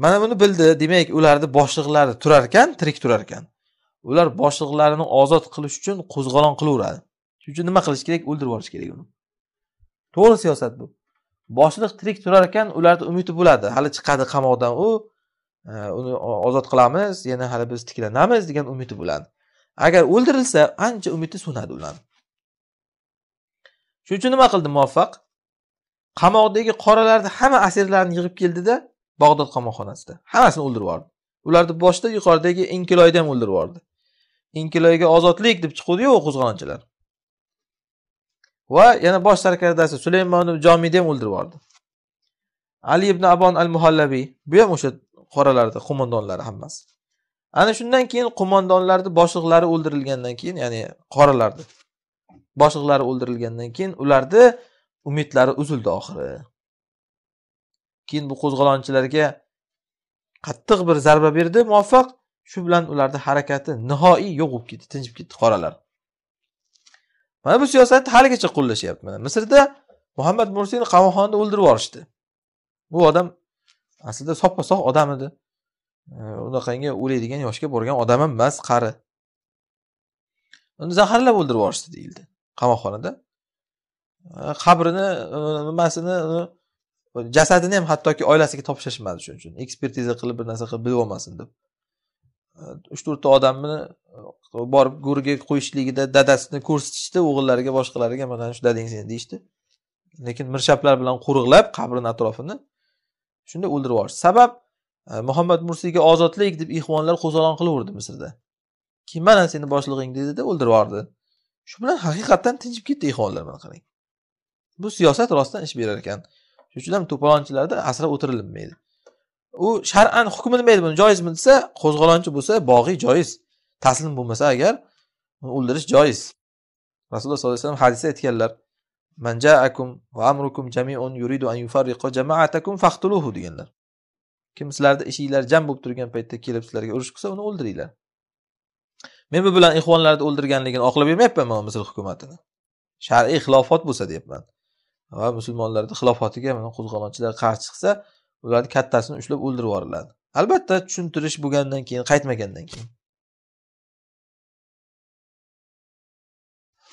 mana buni bildi demak ularni boshliqlari turar ekan tirik turar ekan ular boshliqlarini ozod qilish uchun qo'zg'olon qilaveradi. Shuning uchun nima qilish kerak? O'ldirib yuborish kerak uni. To'g'ri siyosat bu. Boshliq tirik turar ekan ularni umidi bo'ladi. Hali chiqadi qamoqdan u e, uni ozod qilamiz yana hali biz tiklanamiz degan umidi bo'ladi. Agar o'ldirilsa ancha umidi so'nadi ularni. Shuning uchun nima qildi muvaffaq? Qamoqdagi qoralarni hamma asirlarni yig'ib keldida bag'dod qamoqxonasida. Hammasini o'ldirib yubordi ularni boshida yuqoridagi inkiloyni ham o'ldirib yubordi inkiloyga ozodlik deb chiquvdiyu u qo'zg'olonchilar. Va yana bosh sarkardasi sulaymon jomiyni ham o'ldirib yubordi ali ibn abon al muhallabiy bu ham o'sha qoralarni qo'mondonlari hammasi. Ana shundan keyin qo'mondonlarni boshliqlari o'ldirilgandan keyin ya'ni qoralarni boshliqlari o'ldirilgandan keyin ularni umidlari uzildi oxiri. Keyin bu qo'zg'olonchilarga qattiq bir zarba berdi muvaffaq shu bilan ularni harakati nihoyiy yo'q bo'lib ketdi tinchib ketdi qoralar. Mana bu siyosatni haligacha qo'llashyapti. Mana misrda muhammad mursiyni qamoqxonada o'ldirib yuborishdi. Bu odam aslida soppa sog' odam edi. Unaqangi o'laydigan yoshga borgan odam ham emas qari. Uni zaharlab o'ldirib yuborishdi deyildi qamoqxonada. Qabrini nimasini jasadini ham hattoki oilasiga topshirishmadi shuning uchun. Ekspertiza qilib bir narsa qilib bilib olmasin deb. Uch to'rtta odamni borib go'rga qo'yishligida dadasini ko'rsatishdi o'g'illariga boshqalariga mana shu dadang seni deyishdi. Lekin mirshablar bilan qo'riqlab qabrini atrofini shunda o'ldirib yuborishdi. Sabab muhammad mursiyga ozodlik deb ihvonlar qo'zg'olon qilaverdi misrda. Keyin mana seni boshlig'ing? dedida o'ldirib yubordi. Shu bilan haqiqatdan tinchib ketdi ihvonlar mana qarang. Bu siyosat rostdan ish berar ekan. Shuning uchun ham to'polonchilarda asrab o'tirilmaydi. U shar'an hukmi nima edi buni? Joizmi desa qo'zg'olonchi bo'lsa bog'iy joiz. Taslim bo'lmasa agar o'ldirish joiz. Rasululloh sollallohu alayhi vasallam hadisda aytganlar man ja'akum va amrukum jami'un yuridu an yufarriqa jama'atakum faqtuluhu deganlar. Kim sizlarni ishinglar jam bo'lib turgan paytda kelib sizlarga urush qilsa uni o'ldiringlar. Men bu bilan ixvonlarni o'ldirganligini oqlab bermayapman man misr hukumatini. Shar'iy xilofat bo'lsa deyapman. Va musulmonlarni xilofotiga mana qo'zg'olonchilar qarshi chiqsa ularni kattasini ushlab o'ldirib yuboriladi. Albatta tushuntirish bo'lgandan keyin qaytmagandan keyin.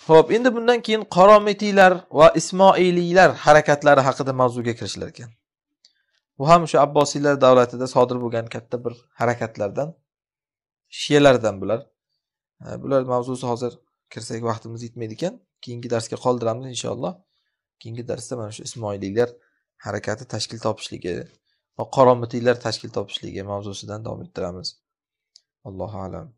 Ho'p endi bundan keyin qoromitiylar va ismoiliylar harakatlari haqida mavzuga kirishlar ekan. Bu ham o'sha abbosiylar davlatida sodir bo'lgan katta bir harakatlardan shiyalardan bular. Bular mavzusi hozir kirsak vaqtimiz yetmaydi ekan. Keyingi darsga qoldiramiz inshaalloh. Keyingi darsda mana shu ismoiliylar harakati tashkil topishligi va qoramitiylar tashkil topishligi mavzusidan davom ettiramiz. Allohu alam.